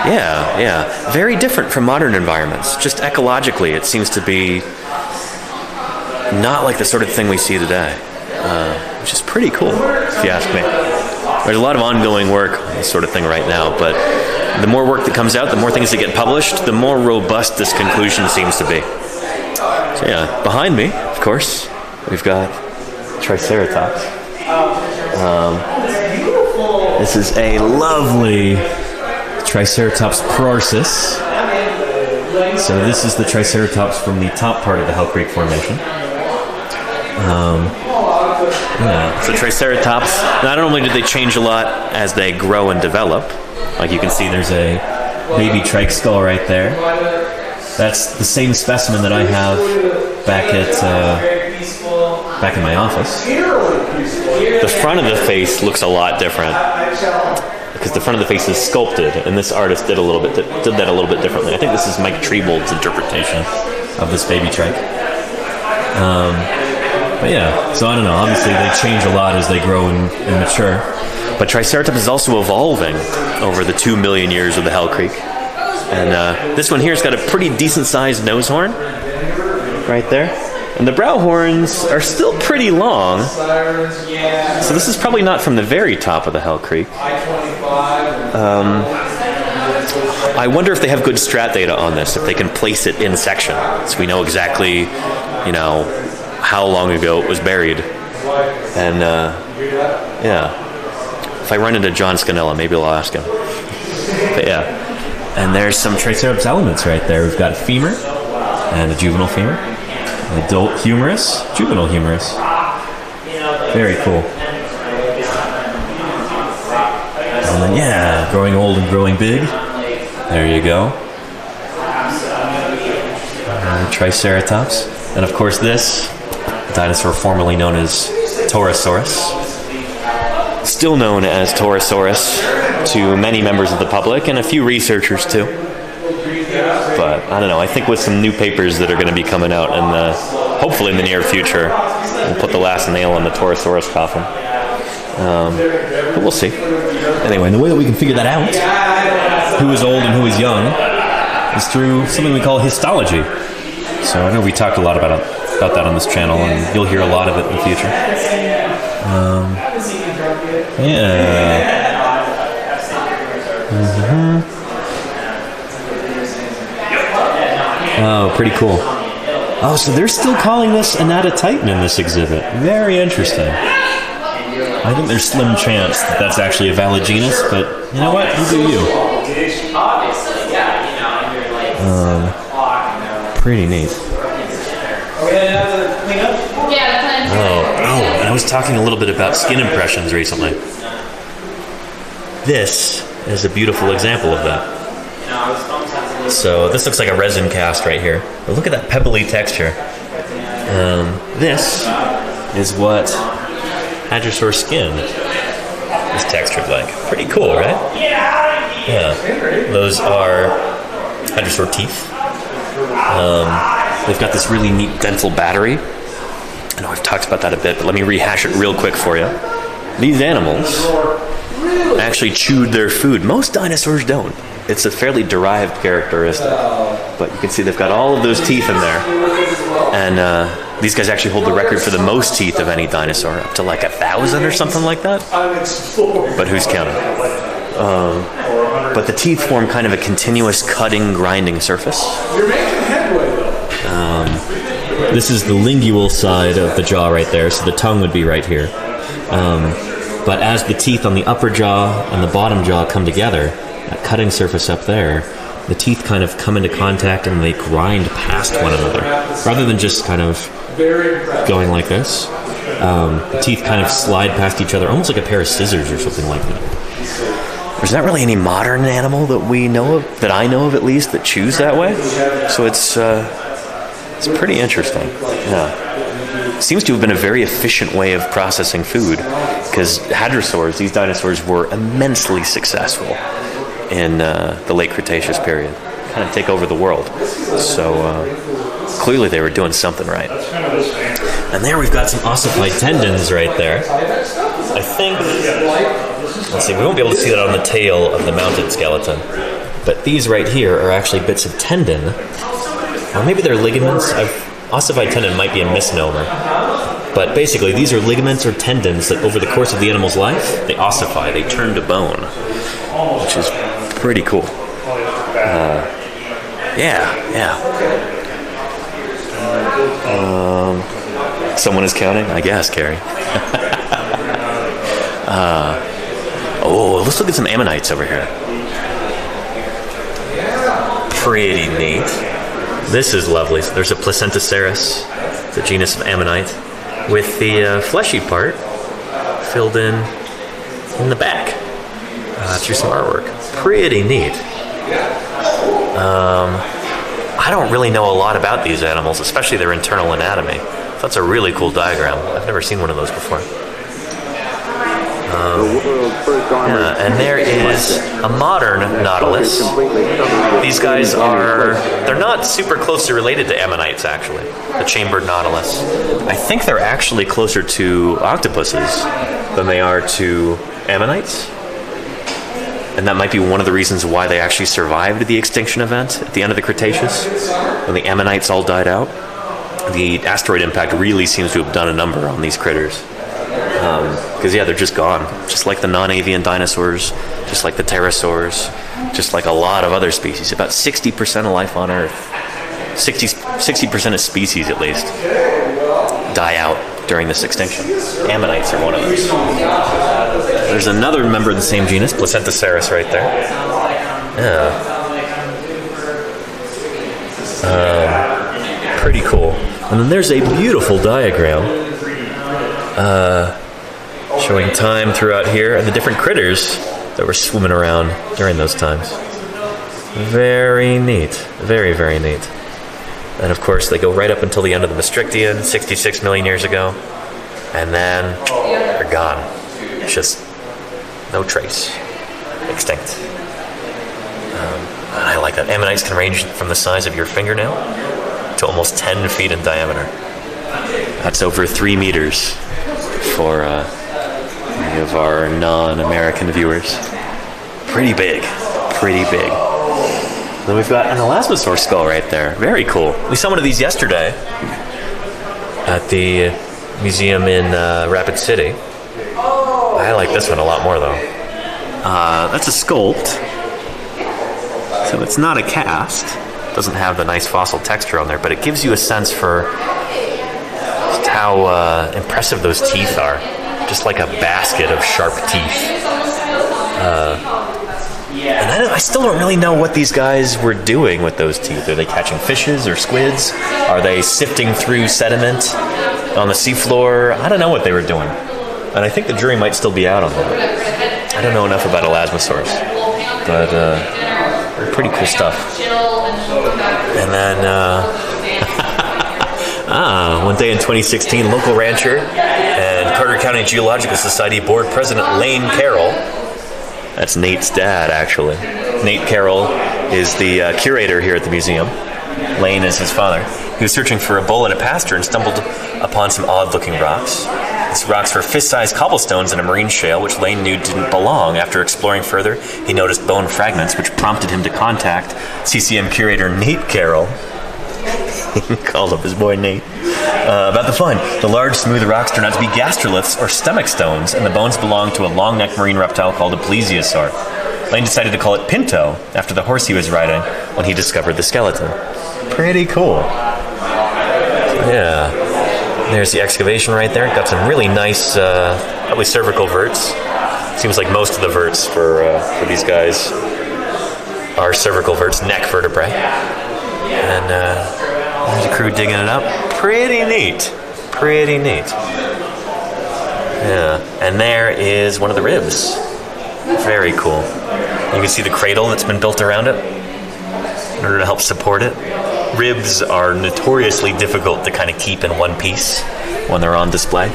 yeah, yeah, very different from modern environments. Just ecologically, it seems to be not like the sort of thing we see today, uh, which is pretty cool, if you ask me. There's a lot of ongoing work sort of thing right now, but the more work that comes out, the more things that get published, the more robust this conclusion seems to be. So yeah, behind me, of course, we've got Triceratops. Um, this is a lovely Triceratops prorsus. So this is the Triceratops from the top part of the Hell Creek Formation. Um, yeah. So Triceratops, not only do they change a lot as they grow and develop, like you can see there's a baby trike skull right there. That's the same specimen that I have back at uh, back in my office. The front of the face looks a lot different because the front of the face is sculpted, and this artist did a little bit did that a little bit differently. I think this is Mike Triebold's interpretation of this baby trike. Um, but yeah, so I don't know. Obviously, they change a lot as they grow and, and mature. But Triceratops is also evolving over the two million years of the Hell Creek. And uh, this one here's got a pretty decent sized nose horn right there. And the brow horns are still pretty long. So this is probably not from the very top of the Hell Creek. Um, I wonder if they have good strat data on this, if they can place it in section, so we know exactly, you know, how long ago it was buried. And uh, yeah, if I run into John Scannella, maybe I'll ask him. But yeah. And there's some Triceratops elements right there. We've got a femur and a juvenile femur, an adult humerus, juvenile humerus. Very cool. And then, yeah, growing old and growing big. There you go. Uh, Triceratops. And of course, this dinosaur formerly known as Torosaurus still known as Torosaurus to many members of the public and a few researchers too. But I don't know. I think with some new papers that are going to be coming out in the hopefully in the near future, we'll put the last nail in the Torosaurus coffin. Um, but we'll see. Anyway, and the way that we can figure that out, who is old and who is young, is through something we call histology. So I know we talked a lot about about that on this channel, and you'll hear a lot of it in the future. Um, yeah. Mhm. Oh, pretty cool. Oh, so they're still calling this Anatotitan in this exhibit. Very interesting. I think there's slim chance that that's actually a valid genus, but you know what? You do you. Um, pretty neat. Yeah, Oh, oh, and I was talking a little bit about skin impressions recently. This is a beautiful example of that. So this looks like a resin cast right here. But look at that pebbly texture. Um, this is what hadrosaur skin is textured like. Pretty cool, right? Yeah. Those are hadrosaur teeth. Um, they've got this really neat dental battery. I know I've talked about that a bit, but let me rehash it real quick for you. These animals actually chewed their food. Most dinosaurs don't. It's a fairly derived characteristic. But you can see they've got all of those teeth in there. And uh, these guys actually hold the record for the most teeth of any dinosaur, up to like a thousand or something like that. But who's counting? Um, but the teeth form kind of a continuous cutting, grinding surface. Um, this is the lingual side of the jaw right there, so the tongue would be right here. Um, but as the teeth on the upper jaw and the bottom jaw come together, that cutting surface up there, the teeth kind of come into contact and they grind past one another. Rather than just kind of going like this, um, the teeth kind of slide past each other, almost like a pair of scissors or something like that. There's not really any modern animal that we know of, that I know of at least, that chews that way. So it's uh, it's pretty interesting. Yeah, seems to have been a very efficient way of processing food because hadrosaurs, these dinosaurs, were immensely successful in uh, the late Cretaceous period, kind of take over the world. So uh, clearly they were doing something right. And there we've got some ossified tendons right there. I think. Let's see, we won't be able to see that on the tail of the mounted skeleton. But these right here are actually bits of tendon. Or maybe they're ligaments. I've, ossified tendon might be a misnomer. But basically, these are ligaments or tendons that over the course of the animal's life, they ossify, they turn to bone, which is pretty cool. Uh, yeah, yeah. Um, someone is counting? I guess, Carrie. uh, oh, let's look at some ammonites over here. Pretty neat. This is lovely. There's a Placenticeras, the genus of ammonite, with the uh, fleshy part filled in in the back uh, through some artwork. Pretty neat. Um, I don't really know a lot about these animals, especially their internal anatomy. That's a really cool diagram. I've never seen one of those before. Yeah, and there is a modern nautilus. These guys are, they're not super closely related to ammonites, actually, the chambered nautilus. I think they're actually closer to octopuses than they are to ammonites. And that might be one of the reasons why they actually survived the extinction event at the end of the Cretaceous, when the ammonites all died out. The asteroid impact really seems to have done a number on these critters. Because, yeah, they're just gone. Just like the non avian dinosaurs, just like the pterosaurs, just like a lot of other species. About 60% of life on Earth, 60, 60% of species at least, die out during this extinction. Ammonites are one of those. There's another member of the same genus, Placenticeras, right there. Yeah. Um, pretty cool. And then there's a beautiful diagram uh, showing time throughout here and the different critters that were swimming around during those times. Very neat. Very, very neat. And of course, they go right up until the end of the Maastrichtian, 66 million years ago. And then they're gone. Just no trace. Extinct. Um, I like that. Ammonites can range from the size of your fingernail to almost 10 feet in diameter. That's over three meters for uh, of our non-American viewers. Pretty big, pretty big. Then we've got an elasmosaur skull right there. Very cool. We saw one of these yesterday at the museum in uh, Rapid City. I like this one a lot more though. Uh, that's a sculpt, so it's not a cast. Doesn't have the nice fossil texture on there, but it gives you a sense for just how uh, impressive those teeth are. Just like a basket of sharp teeth. Uh, and I, I still don't really know what these guys were doing with those teeth. Are they catching fishes or squids? Are they sifting through sediment on the seafloor? I don't know what they were doing. And I think the jury might still be out on that. I don't know enough about elasmosaurs, but uh, pretty cool stuff. And then, uh, ah, one day in 2016, local rancher Carter County Geological Society board president Lane Carroll That's Nate's dad, actually. Nate Carroll is the uh, curator here at the museum. Lane is his father. He was searching for a bull in a pasture and stumbled upon some odd looking rocks. These rocks were fist sized cobblestones in a marine shale, which Lane knew didn't belong. After exploring further, he noticed bone fragments, which prompted him to contact CCM curator Nate Carroll. he called up his boy Nate. Uh, about the fun. The large, smooth rocks turned out to be gastroliths or stomach stones, and the bones belonged to a long necked marine reptile called a plesiosaur. Lane decided to call it Pinto after the horse he was riding when he discovered the skeleton. Pretty cool. Yeah. There's the excavation right there. Got some really nice, uh, probably cervical verts. Seems like most of the verts for, uh, for these guys are cervical verts, neck vertebrae. And uh, there's a crew digging it up. Pretty neat. Pretty neat. Yeah. And there is one of the ribs. Very cool. You can see the cradle that's been built around it in order to help support it. Ribs are notoriously difficult to kind of keep in one piece when they're on display.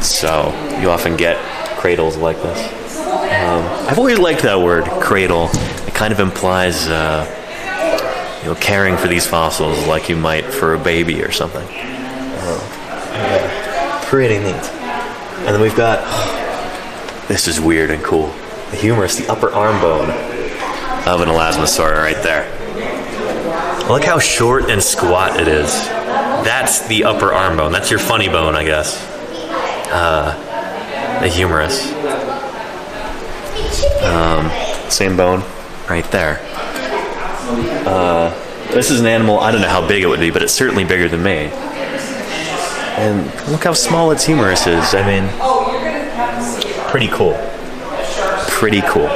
So you often get cradles like this. Um, I've always liked that word, cradle. It kind of implies, uh, you know, caring for these fossils like you might for a baby or something. Pretty neat. And then we've got This is weird and cool. the humerus, the upper arm bone. Of an elasmosaur right there. Look how short and squat it is. That's the upper arm bone. That's your funny bone, I guess. Uh, the humerus. Same bone right there. Uh, this is an animal, I don't know how big it would be, but it's certainly bigger than me. And look how small its humerus is. I mean, Pretty cool. pretty cool.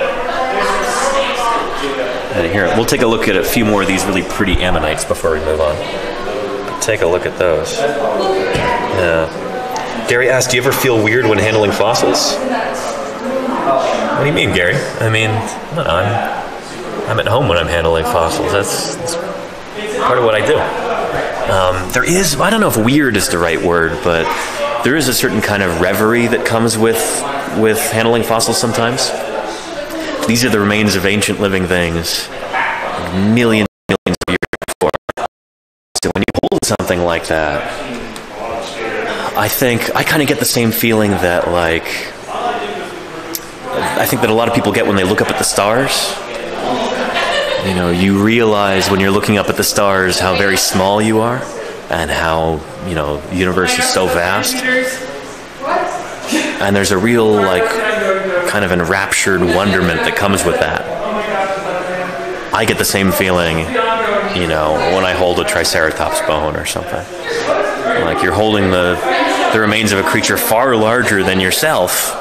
And here, we'll take a look at a few more of these really pretty ammonites before we move on. But Take a look at those. Yeah. Gary asked, "Do you ever feel weird when handling fossils?" What do you mean, Gary? I mean, no, I'm I'm at home when I'm handling fossils. That's, that's part of what I do. Um, there is, I don't know if weird is the right word, but there is a certain kind of reverie that comes with with handling fossils sometimes. These are the remains of ancient living things, millions millions of years before. So when you hold something like that, I think I kind of get the same feeling that like I think that a lot of people get when they look up at the stars. You know, you realize when you're looking up at the stars how very small you are and how, you know, the universe is so vast. And there's a real, like, kind of enraptured wonderment that comes with that. I get the same feeling, you know, when I hold a Triceratops bone or something. Like you're holding the, the remains of a creature far larger than yourself,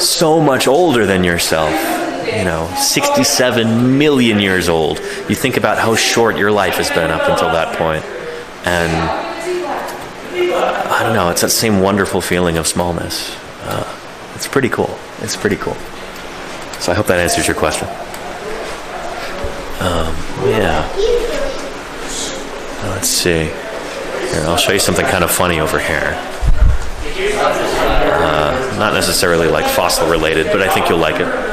so much older than yourself you know, 67 million years old. You think about how short your life has been up until that point. And uh, I don't know, it's that same wonderful feeling of smallness. Uh, it's pretty cool. It's pretty cool. So I hope that answers your question. Um, yeah. Let's see. Here, I'll show you something kind of funny over here. Uh, not necessarily like fossil related, but I think you'll like it.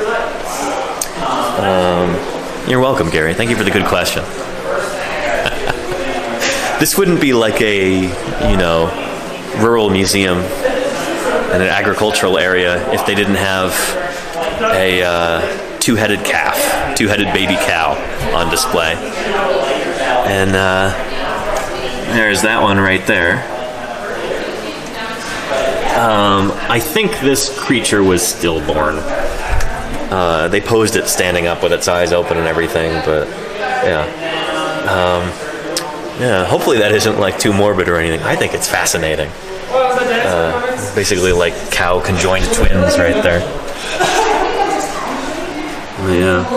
Um, You're welcome, Gary. Thank you for the good question. this wouldn't be like a, you know, rural museum in an agricultural area if they didn't have a uh, two-headed calf, two-headed baby cow on display. And uh, there's that one right there. Um, I think this creature was stillborn. Uh, they posed it standing up with its eyes open and everything, but yeah. Um, yeah, hopefully that isn't like too morbid or anything. I think it's fascinating. Uh, basically, like cow conjoined twins right there. Yeah.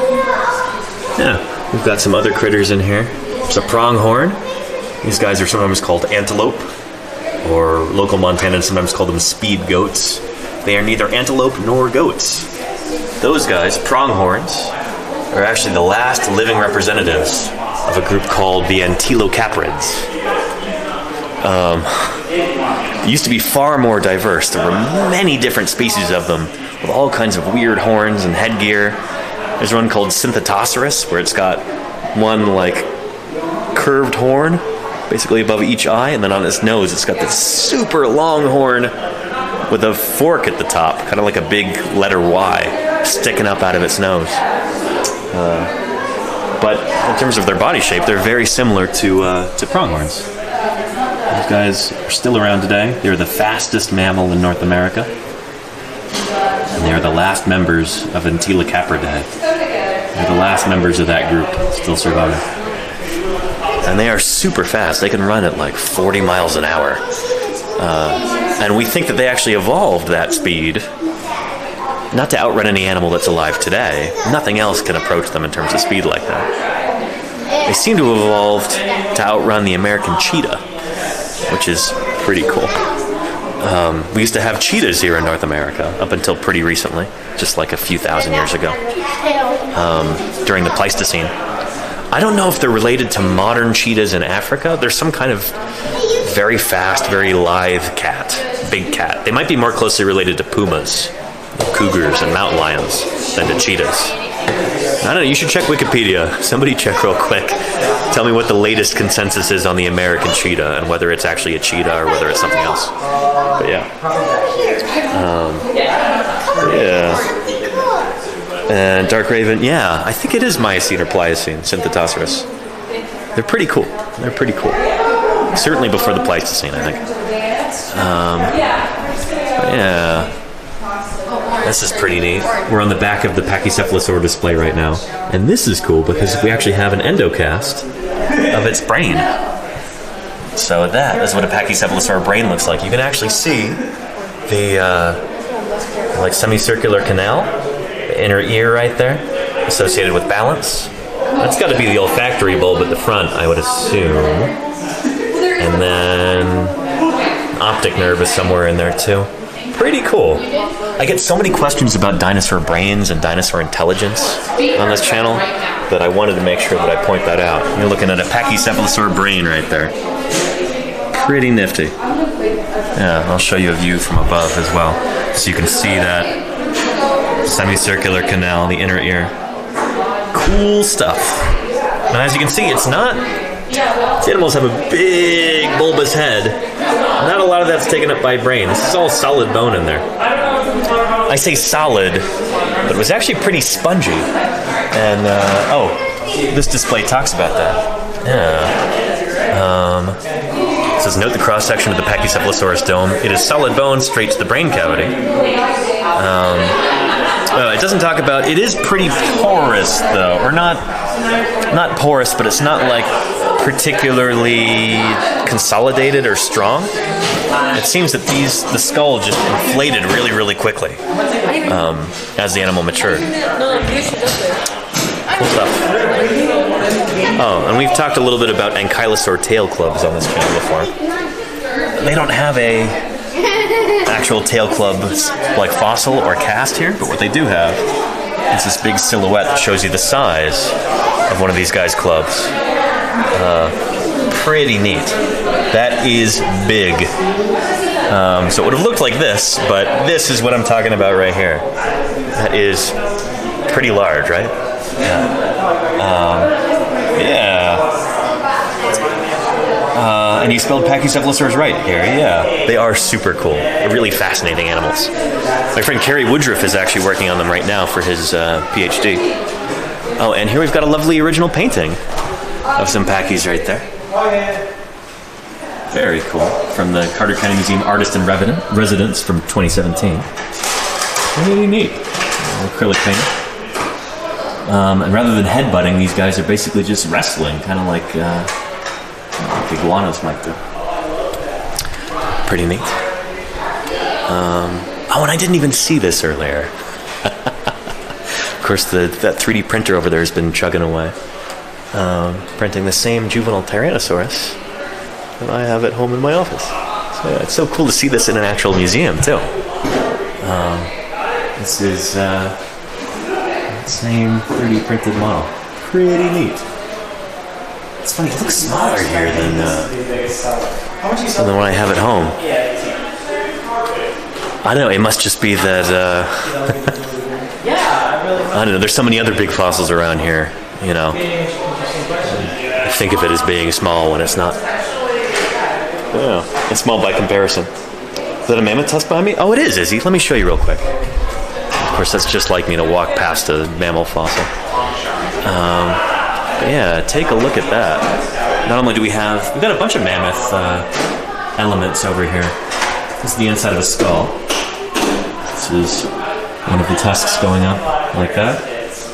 Yeah, we've got some other critters in here. There's a pronghorn. These guys are sometimes called antelope, or local Montanans sometimes call them speed goats. They are neither antelope nor goats. Those guys, pronghorns, are actually the last living representatives of a group called the Antilocaprids. Um, used to be far more diverse. There were many different species of them with all kinds of weird horns and headgear. There's one called Synthetoceras, where it's got one like curved horn basically above each eye, and then on its nose it's got this super long horn with a fork at the top, kind of like a big letter Y sticking up out of its nose. Uh, but in terms of their body shape, they're very similar to uh, to pronghorns. These guys are still around today. They're the fastest mammal in North America, and they are the last members of Antilocapridae. They're the last members of that group still surviving. And they are super fast. They can run at like 40 miles an hour. Uh, and we think that they actually evolved that speed not to outrun any animal that's alive today. Nothing else can approach them in terms of speed like that. They seem to have evolved to outrun the American cheetah, which is pretty cool. Um, we used to have cheetahs here in North America up until pretty recently, just like a few thousand years ago, um, during the Pleistocene. I don't know if they're related to modern cheetahs in Africa. There's some kind of very fast, very lithe cat, big cat. They might be more closely related to pumas, cougars, and mountain lions than to cheetahs. I don't know. You should check Wikipedia. Somebody check real quick. Tell me what the latest consensus is on the American cheetah and whether it's actually a cheetah or whether it's something else. But yeah. Um, yeah. And Dark Raven, yeah, I think it is Miocene or Pliocene, Synthetoceras. They're pretty cool. They're pretty cool. Certainly before the Pleistocene, I think. Um, yeah. This is pretty neat. We're on the back of the Pachycephalosaur display right now. And this is cool because we actually have an endocast of its brain. So that is what a Pachycephalosaur brain looks like. You can actually see the uh, like semicircular canal, the inner ear right there, associated with balance. That's got to be the olfactory bulb at the front, I would assume. And then optic nerve is somewhere in there too. Pretty cool. I get so many questions about dinosaur brains and dinosaur intelligence on this channel that I wanted to make sure that I point that out. You're looking at a Pachycephalosaur brain right there. Pretty nifty. Yeah, I'll show you a view from above as well, so you can see that semicircular canal, the inner ear. Cool stuff. And as you can see, it's not. These animals have a big bulbous head. Not a lot of that's taken up by brain. This is all solid bone in there. I say solid, but it was actually pretty spongy. And uh, oh, this display talks about that. Yeah. Um, it says note the cross section of the Pachycephalosaurus dome. It is solid bone straight to the brain cavity. Um, uh, it doesn't talk about. It is pretty porous though, or not. Not porous, but it's not like particularly consolidated or strong. It seems that these the skull just inflated really, really quickly um, as the animal matured. Cool stuff. Oh, and we've talked a little bit about ankylosaur tail clubs on this channel before. They don't have a actual tail club like fossil or cast here, but what they do have is this big silhouette that shows you the size of one of these guys' clubs. Uh, pretty neat. That is big. Um, so it would have looked like this, but this is what I'm talking about right here. That is pretty large, right? Yeah. Um, yeah. Uh, and you spelled Pachycephalosaurus right, Gary. Yeah, they are super cool. They're really fascinating animals. My friend Cary Woodruff is actually working on them right now for his uh, PhD. Oh, and here we've got a lovely original painting of some Pachy's right there. Very cool. From the Carter County Museum Artist and Residence from 2017. Really neat. Acrylic painting. Um, and rather than headbutting, these guys are basically just wrestling, kind of like, uh, like iguanas might do. Pretty neat. Um, oh, and I didn't even see this earlier. of course, the, that 3D printer over there has been chugging away, um, printing the same juvenile Tyrannosaurus that I have at home in my office. So yeah, it's so cool to see this in an actual museum too. Um, this is uh, same 3D printed model. Pretty neat. It's funny, it looks smaller here than uh, than what I have at home. I don't know. It must just be that. Uh, I don't know. There's so many other big fossils around here. You know, think of it as being small when it's not. Yeah, it's small by comparison. Is that a mammoth tusk behind me? Oh, it is, Izzy. Let me show you real quick. Of course, that's just like me to walk past a mammal fossil. Um, yeah, take a look at that. Not only do we have, we've got a bunch of mammoth uh, elements over here. This is the inside of a skull. This is one of the tusks going up like that.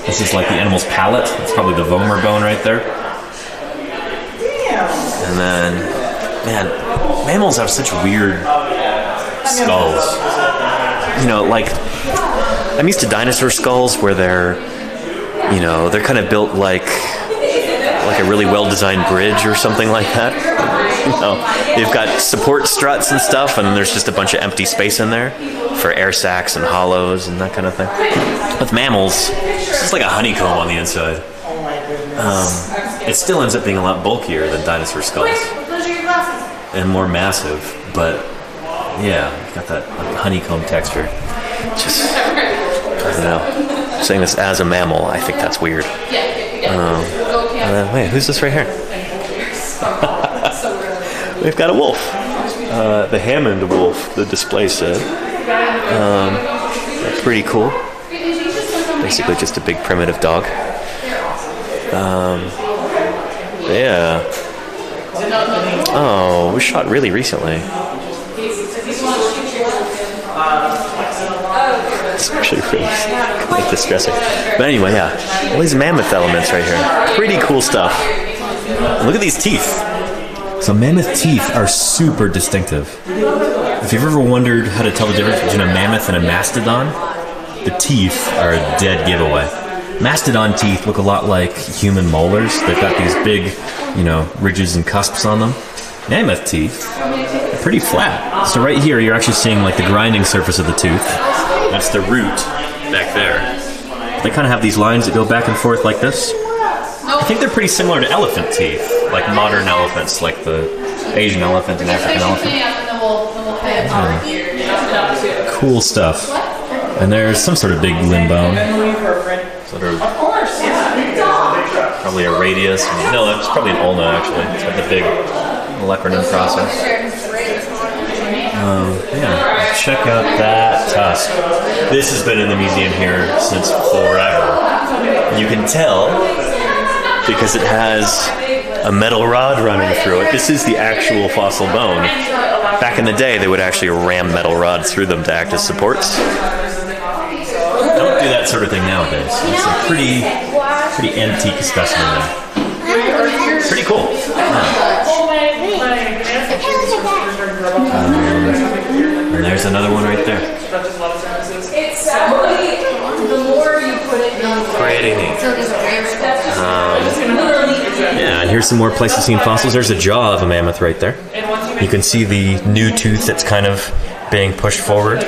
This is like the animal's palate. It's probably the vomer bone right there. And then, man, mammals have such weird skulls. You know, like I'm used to dinosaur skulls where they're, you know, they're kind of built like like a really well-designed bridge or something like that. You know, they've got support struts and stuff, and there's just a bunch of empty space in there for air sacs and hollows and that kind of thing. With mammals, it's just like a honeycomb on the inside. Um, it still ends up being a lot bulkier than dinosaur skulls Those are your glasses. and more massive, but yeah, it's got that honeycomb texture. Just I don't know. Saying this as a mammal, I think that's weird. Um, then, wait, who's this right here? We've got a wolf. Uh, the Hammond wolf, the display said. Um, pretty cool. Basically, just a big primitive dog. Um, yeah. Oh, was shot really recently. Actually really quite distressing. But anyway, yeah. All these mammoth elements right here. Pretty cool stuff. Look at these teeth. So mammoth teeth are super distinctive. If you've ever wondered how to tell the difference between a mammoth and a mastodon, the teeth are a dead giveaway. Mastodon teeth look a lot like human molars. They've got these big, you know, ridges and cusps on them. Mammoth teeth are pretty flat. So right here, you're actually seeing like the grinding surface of the tooth. That's the root back there. They kind of have these lines that go back and forth like this. I think they're pretty similar to elephant teeth, like modern elephants, like the Asian elephant and African elephant. Cool stuff. And there's some sort of big limb bone. Sort of Of course, yeah. probably a radius. No, that's probably an ulna actually. It's got the big olecranon process. Um, yeah, check out that tusk. This has been in the museum here since forever. You can tell because it has a metal rod running through it. This is the actual fossil bone. Back in the day, they would actually ram metal rods through them to act as supports. Don't that sort of thing nowadays. It's a pretty, pretty antique specimen there. Pretty cool. And there's another one right there. It's actually, the more you put it in, Pretty neat. So these are very um, Yeah, and here's some more Pleistocene fossils. There's a jaw of a mammoth right there. You can see the new tooth that's kind of being pushed forward.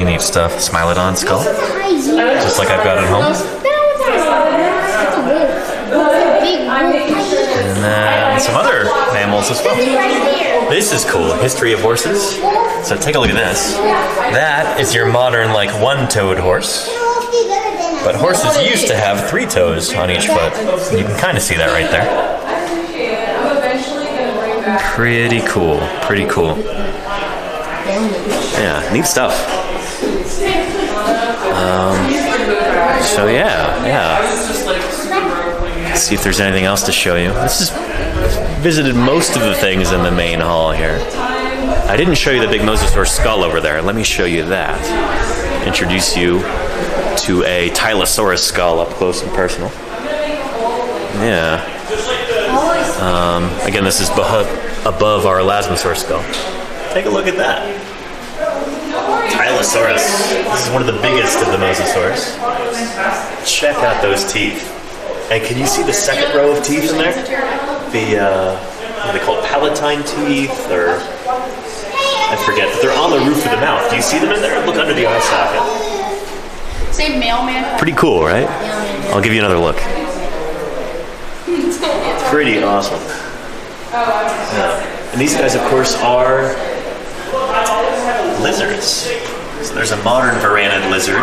Neat stuff. Smilodon skull, just like I've got at home. And then some other mammals as well. This is cool. History of horses. So take a look at this. That is your modern, like, one-toed horse. But horses used to have three toes on each foot. You can kind of see that right there. Pretty cool. Pretty cool. Yeah, neat stuff. Um, so yeah, yeah. Let's see if there's anything else to show you. This is visited most of the things in the main hall here. I didn't show you the big mosasaur skull over there. Let me show you that. Introduce you to a Tylosaurus skull up close and personal. Yeah. Um, again, this is above our Elasmosaurus skull. Take a look at that. Tylosaurus. This is one of the biggest of the mosasaurs. Check out those teeth. And can you see the second row of teeth in there? The, uh, what are they called? Palatine teeth, or I forget, but they're on the roof of the mouth. Do you see them in there? Look under the eye socket. Say mailman. Pretty cool, right? I'll give you another look. Pretty awesome. Yeah. And these guys, of course, are lizards. So there's a modern varanid lizard.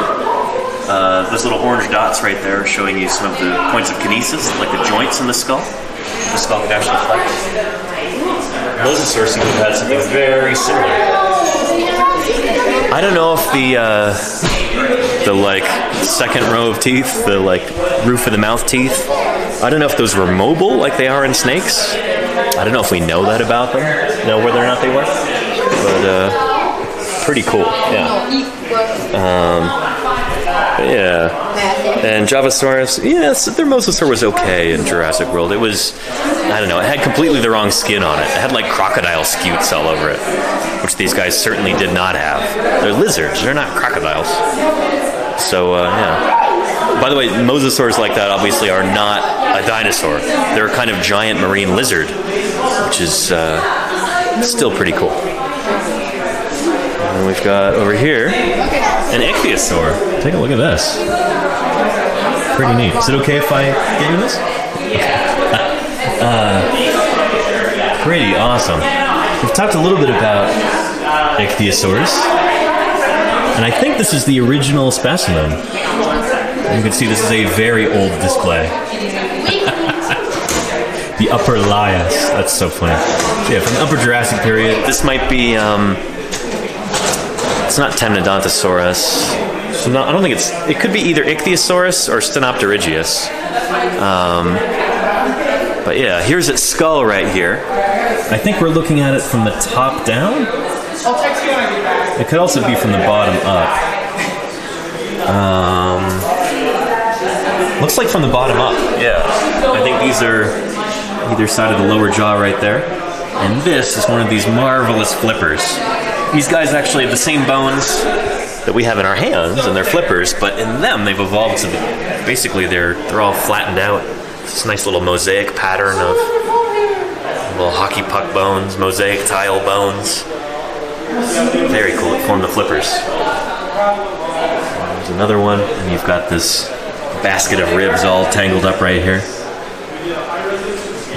Uh, those little orange dots right there are showing you some of the points of kinesis, like the joints in the skull. The skull could actually flex. Seems to have had something very similar. I don't know if the uh, the like second row of teeth, the like roof of the mouth teeth. I don't know if those were mobile like they are in snakes. I don't know if we know that about them. Know whether or not they were, but uh, pretty cool. Yeah. Um, yeah. And Javasaurus, yes, their mosasaur was okay in Jurassic World. It was, I don't know, it had completely the wrong skin on it. It had like crocodile scutes all over it, which these guys certainly did not have. They're lizards, they're not crocodiles. So, uh, yeah. By the way, mosasaurs like that obviously are not a dinosaur. They're a kind of giant marine lizard, which is uh, still pretty cool. And we've got over here an ichthyosaur. Take a look at this. Pretty neat. Is it okay if I get you this? uh, pretty awesome. We've talked a little bit about ichthyosaurs, and I think this is the original specimen. You can see this is a very old display. the upper Lias. That's so funny. So yeah, from the upper Jurassic period. This might be. Um, it's not Temnodontosaurus. I don't think it's. It could be either Ichthyosaurus or Stenopterygius. Um, but yeah, here's its skull right here. I think we're looking at it from the top down. It could also be from the bottom up. Um, looks like from the bottom up. Yeah. I think these are either side of the lower jaw right there. And this is one of these marvelous flippers. These guys actually have the same bones that we have in our hands, and they're flippers, but in them they've evolved to basically they're they're all flattened out. This nice little mosaic pattern of little hockey puck bones, mosaic tile bones. Very cool. It formed the flippers. There's another one, and you've got this basket of ribs all tangled up right here.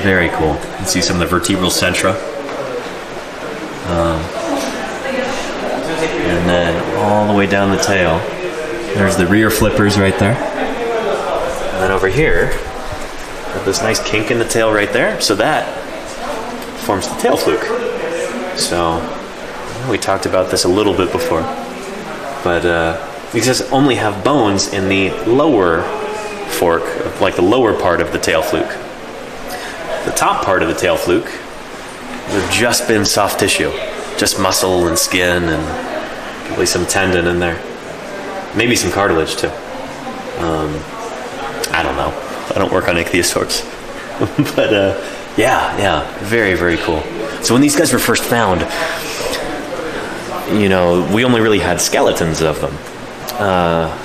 Very cool. You can see some of the vertebral centra. Um, and then all the way down the tail, there's the rear flippers right there. And then over here, this nice kink in the tail right there. So that forms the tail fluke. So we talked about this a little bit before, but uh, guys only have bones in the lower fork, like the lower part of the tail fluke. The top part of the tail fluke would have just been soft tissue, just muscle and skin and probably some tendon in there, maybe some cartilage too. Um, I don't know. I don't work on ichthyosaurs, but uh, yeah, yeah, very very cool. So when these guys were first found, you know, we only really had skeletons of them. Uh,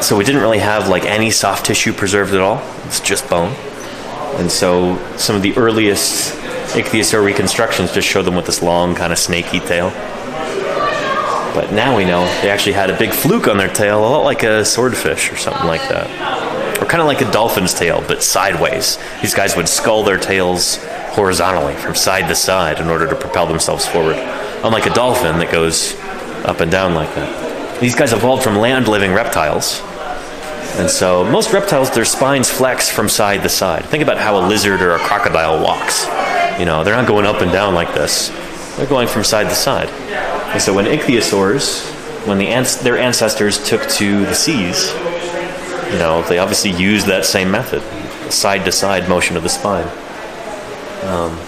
so we didn't really have like any soft tissue preserved at all. It's just bone. And so some of the earliest ichthyosaur reconstructions just show them with this long kind of snaky tail. But now we know they actually had a big fluke on their tail, a lot like a swordfish or something like that. Or kind of like a dolphin's tail, but sideways. These guys would scull their tails horizontally from side to side in order to propel themselves forward. Unlike a dolphin that goes up and down like that. These guys evolved from land living reptiles And so most reptiles, their spines flex from side to side. Think about how a lizard or a crocodile walks. You know, they're not going up and down like this. They're going from side to side. And so when ichthyosaurs, when the ants, their ancestors took to the seas, you know, they obviously used that same method, side to side motion of the spine. Um,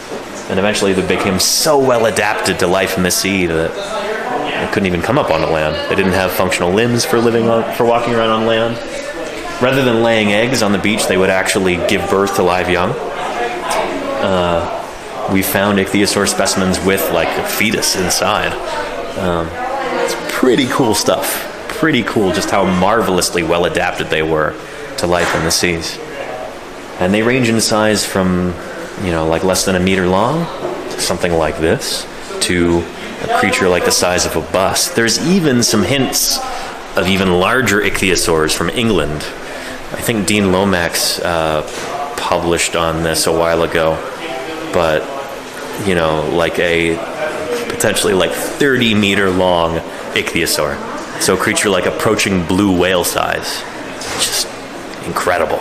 and eventually they became so well adapted to life in the sea that they couldn't even come up onto land. They didn't have functional limbs for living on, for walking around on land. Rather than laying eggs on the beach, they would actually give birth to live young. Uh, we found ichthyosaur specimens with like a fetus inside. Um, it's pretty cool stuff. Pretty cool just how marvelously well adapted they were to life in the seas. And they range in size from, you know, like less than a meter long to something like this to a creature like the size of a bus. There's even some hints of even larger ichthyosaurs from England. I think Dean Lomax uh, published on this a while ago, but you know, like a potentially like 30 meter long ichthyosaur. So a creature like approaching blue whale size. Just incredible.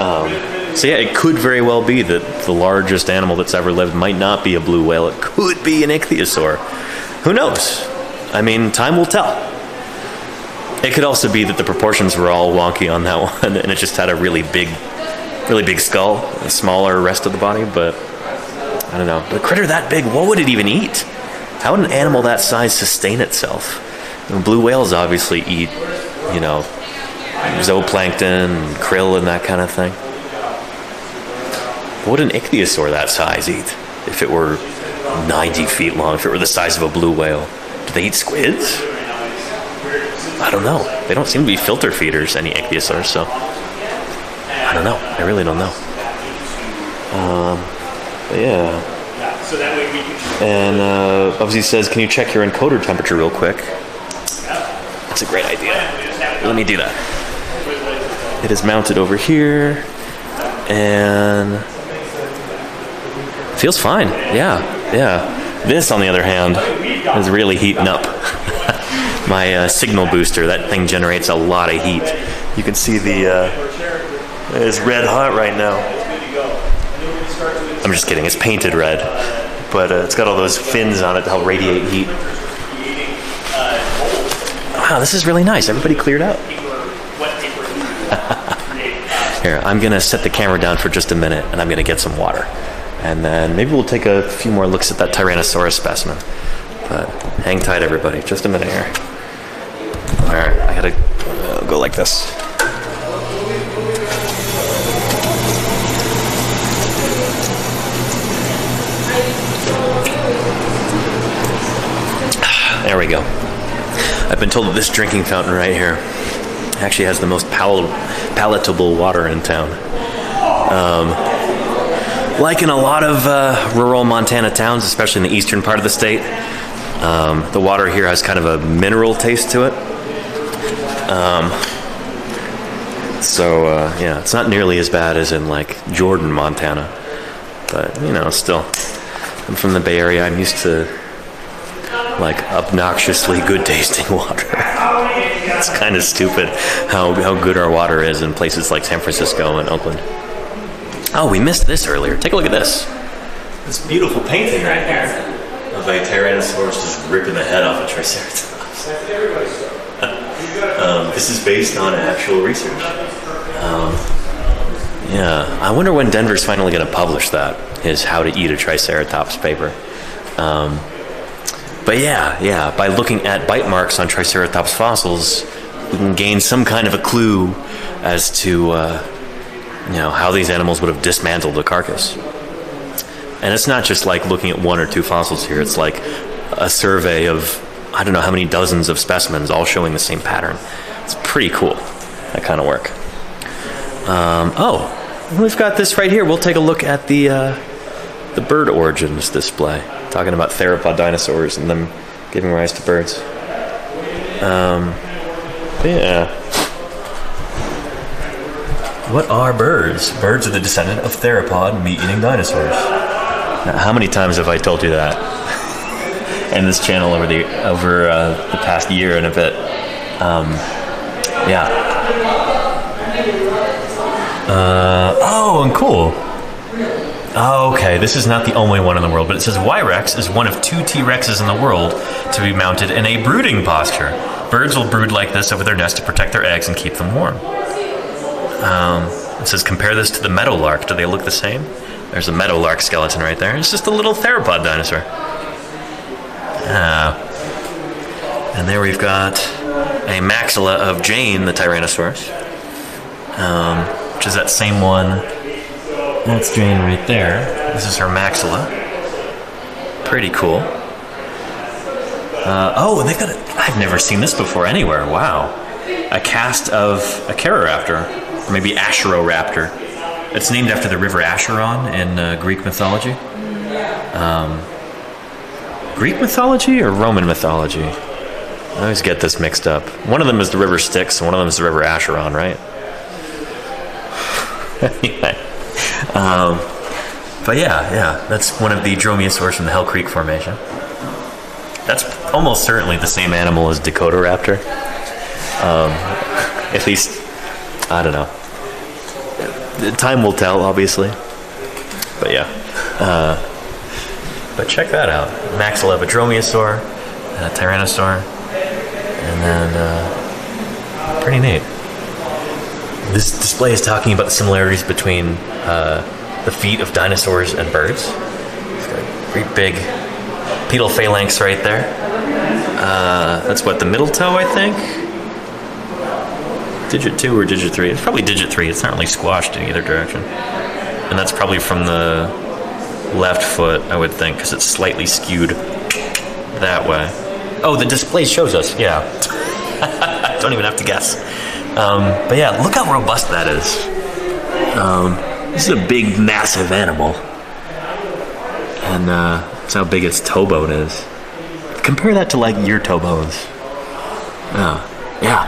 Um, so yeah, it could very well be that the largest animal that's ever lived might not be a blue whale. It could be an ichthyosaur. Who knows? I mean, time will tell. It could also be that the proportions were all wonky on that one, and it just had a really big, really big skull, smaller rest of the body. But I don't know. A critter that big, what would it even eat? How would an animal that size sustain itself? Blue whales obviously eat, you know, zooplankton, krill, and that kind of thing. What would an ichthyosaur that size eat if it were 90 feet long, if it were the size of a blue whale? Do they eat squids? I don't know. They don't seem to be filter feeders, any ichthyosaurs, so I don't know. I really don't know. Um, yeah. And uh, obviously says, can you check your encoder temperature real quick? That's a great idea. Let me do that. It is mounted over here, and feels fine. Yeah, yeah. This, on the other hand, is really heating up. My uh, signal booster, that thing generates a lot of heat. You can see the, uh, it's red hot right now. I'm just kidding, it's painted red, but uh, it's got all those fins on it to help radiate heat. Wow, this is really nice. Everybody cleared out. Here, I'm gonna set the camera down for just a minute and I'm gonna get some water. And then maybe we'll take a few more looks at that Tyrannosaurus specimen. But hang tight, everybody. Just a minute here. All right, I gotta uh, go like this. There we go. I've been told that this drinking fountain right here actually has the most pal- palatable water in town. Um, like in a lot of uh, rural Montana towns, especially in the eastern part of the state, um, the water here has kind of a mineral taste to it. Um, so uh, yeah, it's not nearly as bad as in like Jordan, Montana, but you know, still, I'm from the Bay Area. I'm used to like obnoxiously good tasting water. it's kind of stupid how, how good our water is in places like San Francisco and Oakland. Oh, we missed this earlier. Take a look at this. This beautiful painting right here of a Tyrannosaurus just ripping the head off a Triceratops. um, this is based on actual research. Um, yeah, I wonder when Denver's finally going to publish that. His How to Eat a Triceratops paper. Um, but yeah, yeah, by looking at bite marks on Triceratops fossils, we can gain some kind of a clue as to uh, you know how these animals would have dismantled the carcass. And it's not just like looking at one or two fossils here; it's like a survey of I don't know how many dozens of specimens, all showing the same pattern. It's pretty cool. That kind of work. Um, oh, we've got this right here. We'll take a look at the uh, the bird origins display talking about theropod dinosaurs and them giving rise to birds. Um, yeah. What are birds? Birds are the descendant of theropod meat-eating dinosaurs. Now, how many times have I told you that? in this channel over the over uh, the past year and a bit. Um, yeah. Uh, oh, and cool. Oh, okay, this is not the only one in the world, but it says Wyrex is one of two T Rexes in the world to be mounted in a brooding posture. Birds will brood like this over their nest to protect their eggs and keep them warm. Um, it says compare this to the meadowlark. Do they look the same? There's a meadowlark skeleton right there. It's just a little theropod dinosaur. Ah. And there we've got a maxilla of Jane, the Tyrannosaurus, um, which is that same one. That's Jane right there. This is her maxilla. Pretty cool. Uh, oh, they've got a. I've never seen this before anywhere. Wow. A cast of a Caroraptor, or maybe Acheroraptor. It's named after the river Acheron in uh, Greek mythology. Um, Greek mythology or Roman mythology? I always get this mixed up. One of them is the river Styx, and one of them is the river Acheron, right? anyway. Um, but yeah, yeah, that's one of the dromaeosaurs from the Hell Creek Formation. That's almost certainly the same animal as Dakotaraptor. Um, at least, I don't know. Time will tell, obviously. But yeah. Uh, but check that out. Maxilla a dromaeosaur, a tyrannosaur, and then uh, pretty neat. This display is talking about the similarities between uh, the feet of dinosaurs and birds. It's got a great big pedal phalanx right there. Uh, that's what the middle toe, I think. Digit two or digit three? It's probably digit three. It's not really squashed in either direction, and that's probably from the left foot, I would think, because it's slightly skewed that way. Oh, the display shows us. Yeah, I don't even have to guess. Um, but yeah, look how robust that is. Um, this is a big, massive animal, and uh, that's how big its toe bone is. Compare that to like your toe bones. Oh, yeah,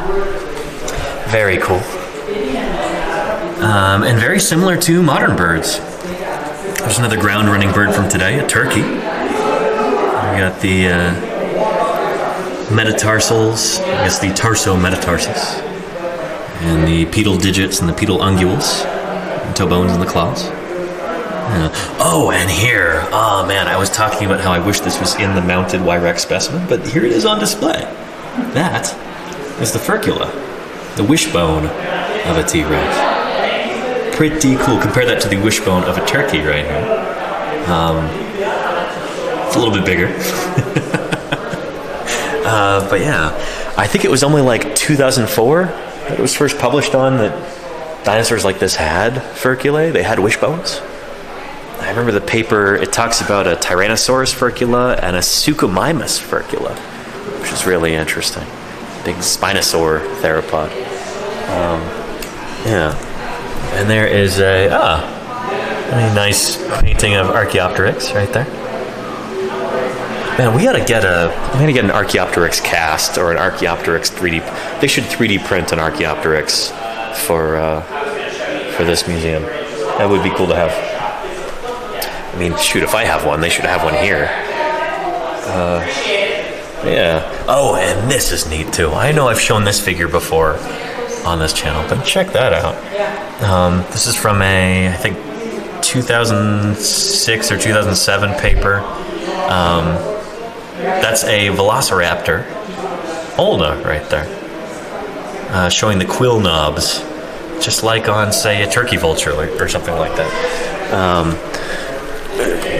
very cool. Um, and very similar to modern birds. There's another ground running bird from today, a turkey. We got the uh, metatarsals, I guess the tarso metatarsus, and the pedal digits and the pedal unguals, and toe bones and the claws. Yeah. Oh, and here, oh man, I was talking about how I wish this was in the mounted Wyrex specimen, but here it is on display. That is the furcula, the wishbone of a T Rex pretty cool. Compare that to the wishbone of a turkey right here. Um, it's a little bit bigger. uh, but yeah, I think it was only like 2004 that it was first published on that dinosaurs like this had furculae. They had wishbones. I remember the paper, it talks about a Tyrannosaurus furcula and a Suchomimus furcula, which is really interesting. Big spinosaur theropod. Um, yeah. And there is a ah, a nice painting of Archaeopteryx right there. Man, we gotta get a we gotta get an Archaeopteryx cast or an Archaeopteryx 3D. They should 3D print an Archaeopteryx for uh, for this museum. That would be cool to have. I mean, shoot, if I have one, they should have one here. Uh, yeah. Oh, and this is neat too. I know I've shown this figure before on this channel, but check that out. Um, this is from a, I think, 2006 or 2007 paper. Um, that's a Velociraptor ulna right there, uh, showing the quill knobs, just like on, say, a turkey vulture or something like that. Um,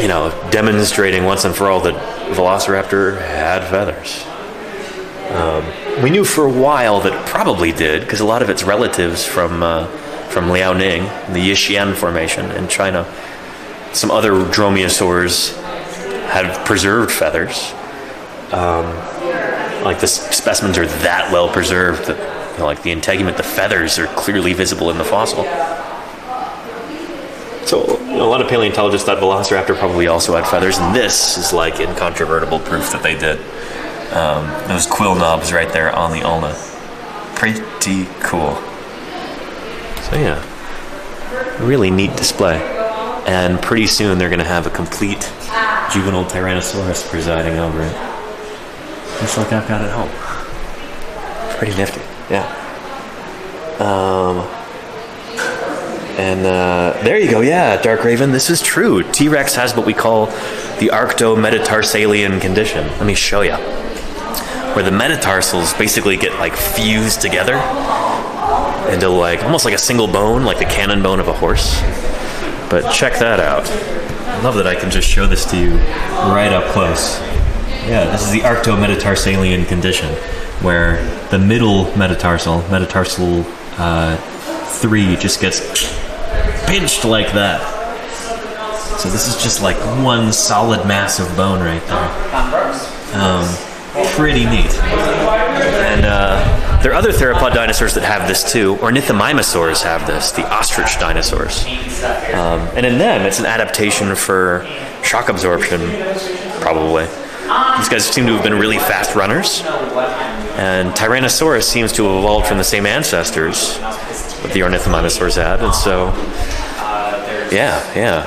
you know, demonstrating once and for all that Velociraptor had feathers. Um, we knew for a while that it probably did, because a lot of its relatives from uh, from Liaoning, the Yixian Formation in China, some other dromaeosaurs had preserved feathers. Um, like the specimens are that well preserved that, you know, like the integument, the feathers are clearly visible in the fossil. So a lot of paleontologists thought Velociraptor probably also had feathers, and this is like incontrovertible proof that they did. Um, those quill knobs right there on the ulna. Pretty cool. So yeah, really neat display. And pretty soon they're going to have a complete juvenile Tyrannosaurus presiding over it. Just like I've got at home. Pretty nifty, yeah. Um, And uh, there you go. Yeah, Dark Raven. This is true. T Rex has what we call the arctometatarsalia condition. Let me show you. Where the metatarsals basically get like fused together into like almost like a single bone, like the cannon bone of a horse. But check that out. I love that I can just show this to you right up close. Yeah, this is the arctometatarsalia condition, where the middle metatarsal, metatarsal uh, three, just gets pinched like that. So this is just like one solid mass of bone right there. Um, pretty neat. And uh, there are other theropod dinosaurs that have this too. Ornithomimosaurs have this, the ostrich dinosaurs. Um, and in them, it's an adaptation for shock absorption, probably. These guys seem to have been really fast runners. And Tyrannosaurus seems to have evolved from the same ancestors that the ornithomimosaurs had. And so, yeah, yeah.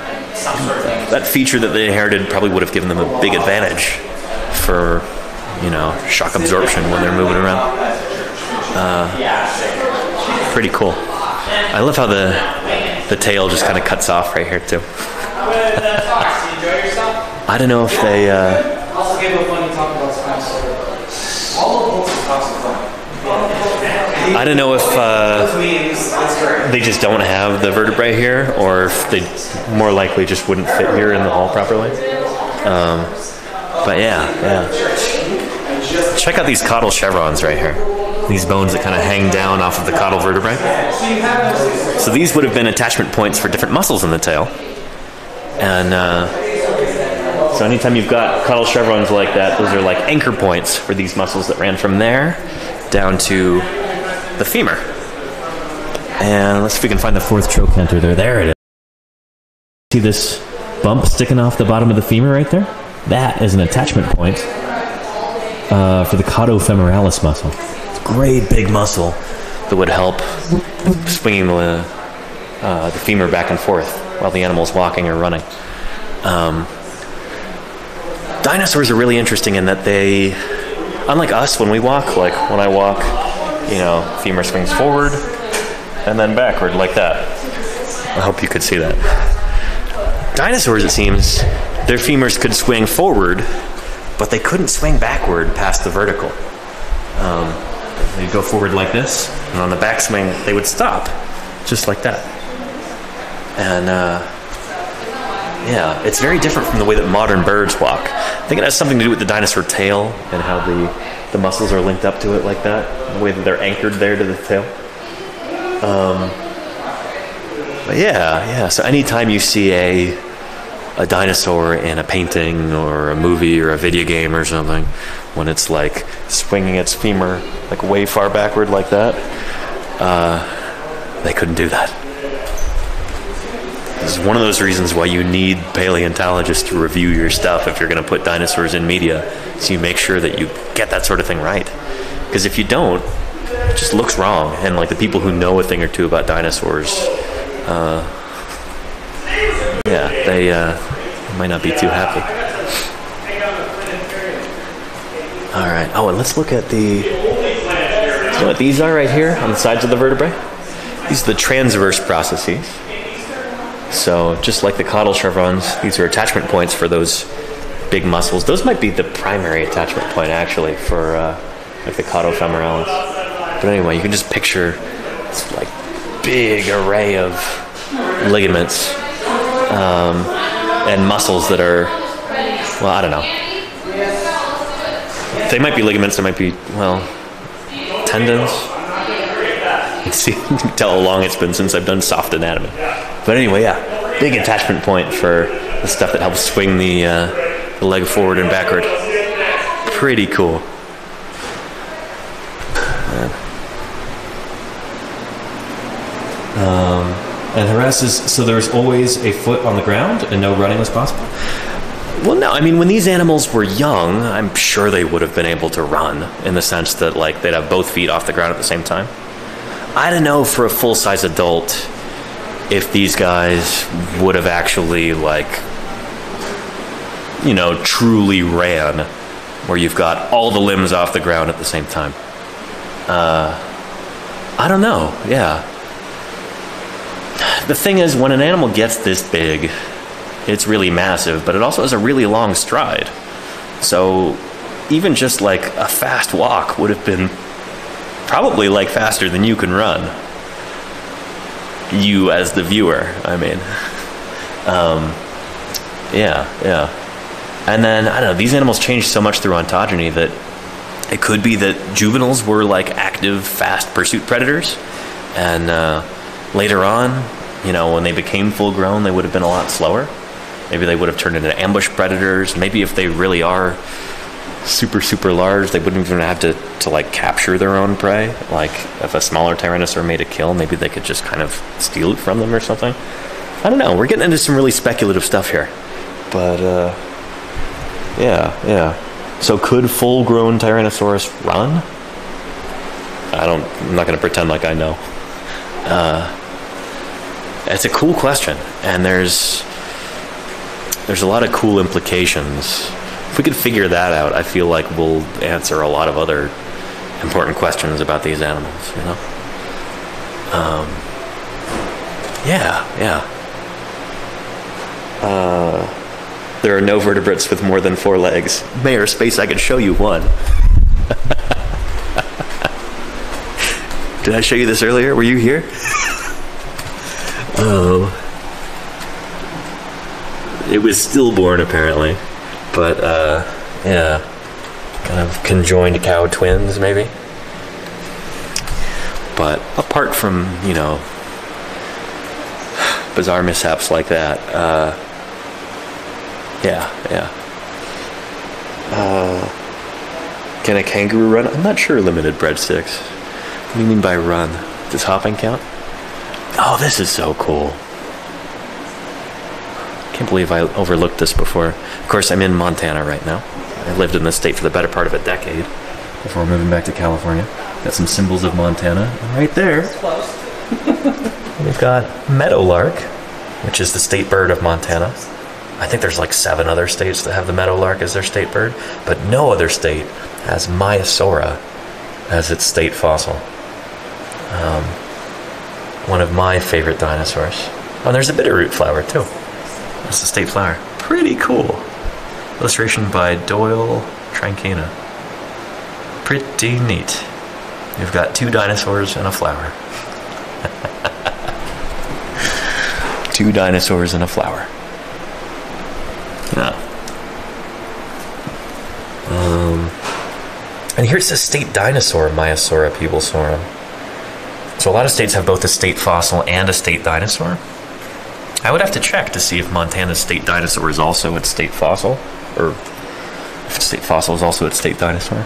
That feature that they inherited probably would have given them a big advantage for, you know, shock absorption when they're moving around. Uh, pretty cool. I love how the the tail just kind of cuts off right here too. I don't know if they. Uh, I don't know if uh, they just don't have the vertebrae here, or if they more likely just wouldn't fit here in the hall properly. Um, but yeah, yeah. Check out these caudal chevrons right here. These bones that kind of hang down off of the caudal vertebrae. So these would have been attachment points for different muscles in the tail. And uh, so anytime you've got caudal chevrons like that, those are like anchor points for these muscles that ran from there down to the femur. And let's see if we can find the fourth trochanter there. There it is. See this bump sticking off the bottom of the femur right there? That is an attachment point uh, for the caudofemoralis muscle. It's a great big muscle that would help swinging the, uh, the femur back and forth while the animal's walking or running. Um, dinosaurs are really interesting in that they, unlike us when we walk, like when I walk, you know, femur swings forward and then backward like that. I hope you could see that. Dinosaurs, it seems, their femurs could swing forward, but they couldn't swing backward past the vertical. Um, they'd go forward like this, and on the backswing, they would stop, just like that. And uh, yeah, it's very different from the way that modern birds walk. I think it has something to do with the dinosaur tail and how the the muscles are linked up to it like that, the way that they're anchored there to the tail. Um, but yeah, yeah. So anytime you see a a dinosaur in a painting or a movie or a video game or something, when it's like swinging its femur like way far backward like that, uh, they couldn't do that. Is one of those reasons why you need paleontologists to review your stuff if you're going to put dinosaurs in media, so you make sure that you get that sort of thing right. Because if you don't, it just looks wrong, and like the people who know a thing or two about dinosaurs, uh, yeah, they uh, might not be too happy. All right. Oh, and let's look at the. What these are right here on the sides of the vertebrae? These are the transverse processes. So just like the caudal chevrons, these are attachment points for those big muscles. Those might be the primary attachment point actually for uh, like the caudofemoralis. But anyway, you can just picture this like big array of ligaments um, and muscles that are, well, I don't know. They might be ligaments. They might be well, tendons. See, tell how long it's been since I've done soft anatomy. But anyway, yeah, big attachment point for the stuff that helps swing the, uh, the leg forward and backward. Pretty cool. Um, and harasses, so there's always a foot on the ground and no running was possible? Well, no. I mean, when these animals were young, I'm sure they would have been able to run in the sense that, like, they'd have both feet off the ground at the same time. I don't know for a full size adult if these guys would have actually like you know truly ran where you've got all the limbs off the ground at the same time. Uh, I don't know. Yeah. the thing is, when an animal gets this big, it's really massive, but it also has a really long stride. So even just like a fast walk would have been probably like faster than you can run. You as the viewer, I mean. Um, yeah, yeah. And then, I don't know, these animals change so much through ontogeny that it could be that juveniles were like active, fast pursuit predators. And uh, later on, you know, when they became full grown, they would have been a lot slower. Maybe they would have turned into ambush predators. Maybe if they really are super, super large, they wouldn't even have to, to like capture their own prey. Like if a smaller tyrannosaur made a kill, maybe they could just kind of steal it from them or something. I don't know. We're getting into some really speculative stuff here. But, uh, yeah, yeah. So could full grown Tyrannosaurus run? I don't, I'm not going to pretend like I know. Uh, it's a cool question, and there's there's a lot of cool implications. If we could figure that out, I feel like we'll answer a lot of other important questions about these animals. You know. Um, yeah, yeah. Uh, there are no vertebrates with more than four legs. Mayor Space, I could show you one. Did I show you this earlier? Were you here? oh. It was stillborn, apparently. But, uh, yeah. Kind of conjoined cow twins, maybe. But apart from, you know, bizarre mishaps like that, uh, yeah, yeah. Uh, can a kangaroo run? I'm not sure. Limited breadsticks. What do you mean by run? Does hopping count? Oh, this is so cool. Can't believe I overlooked this before. Of course, I'm in Montana right now. I lived in this state for the better part of a decade before moving back to California. Got some symbols of Montana. Right there, we've got meadowlark, which is the state bird of Montana. I think there's like seven other states that have the meadowlark as their state bird, but no other state has Maiasaura as its state fossil. Um, one of my favorite dinosaurs. Oh, and there's a bitterroot flower too. That's the state flower. Pretty cool. Illustration by Doyle Trincana. Pretty neat. You've got two dinosaurs and a flower. two dinosaurs and a flower. Yeah. Um, and here's the state dinosaur, Maiasaura peeblesorum. So a lot of states have both a state fossil and a state dinosaur. I would have to check to see if Montana's state dinosaur is also its state fossil, or if its state fossil is also its state dinosaur.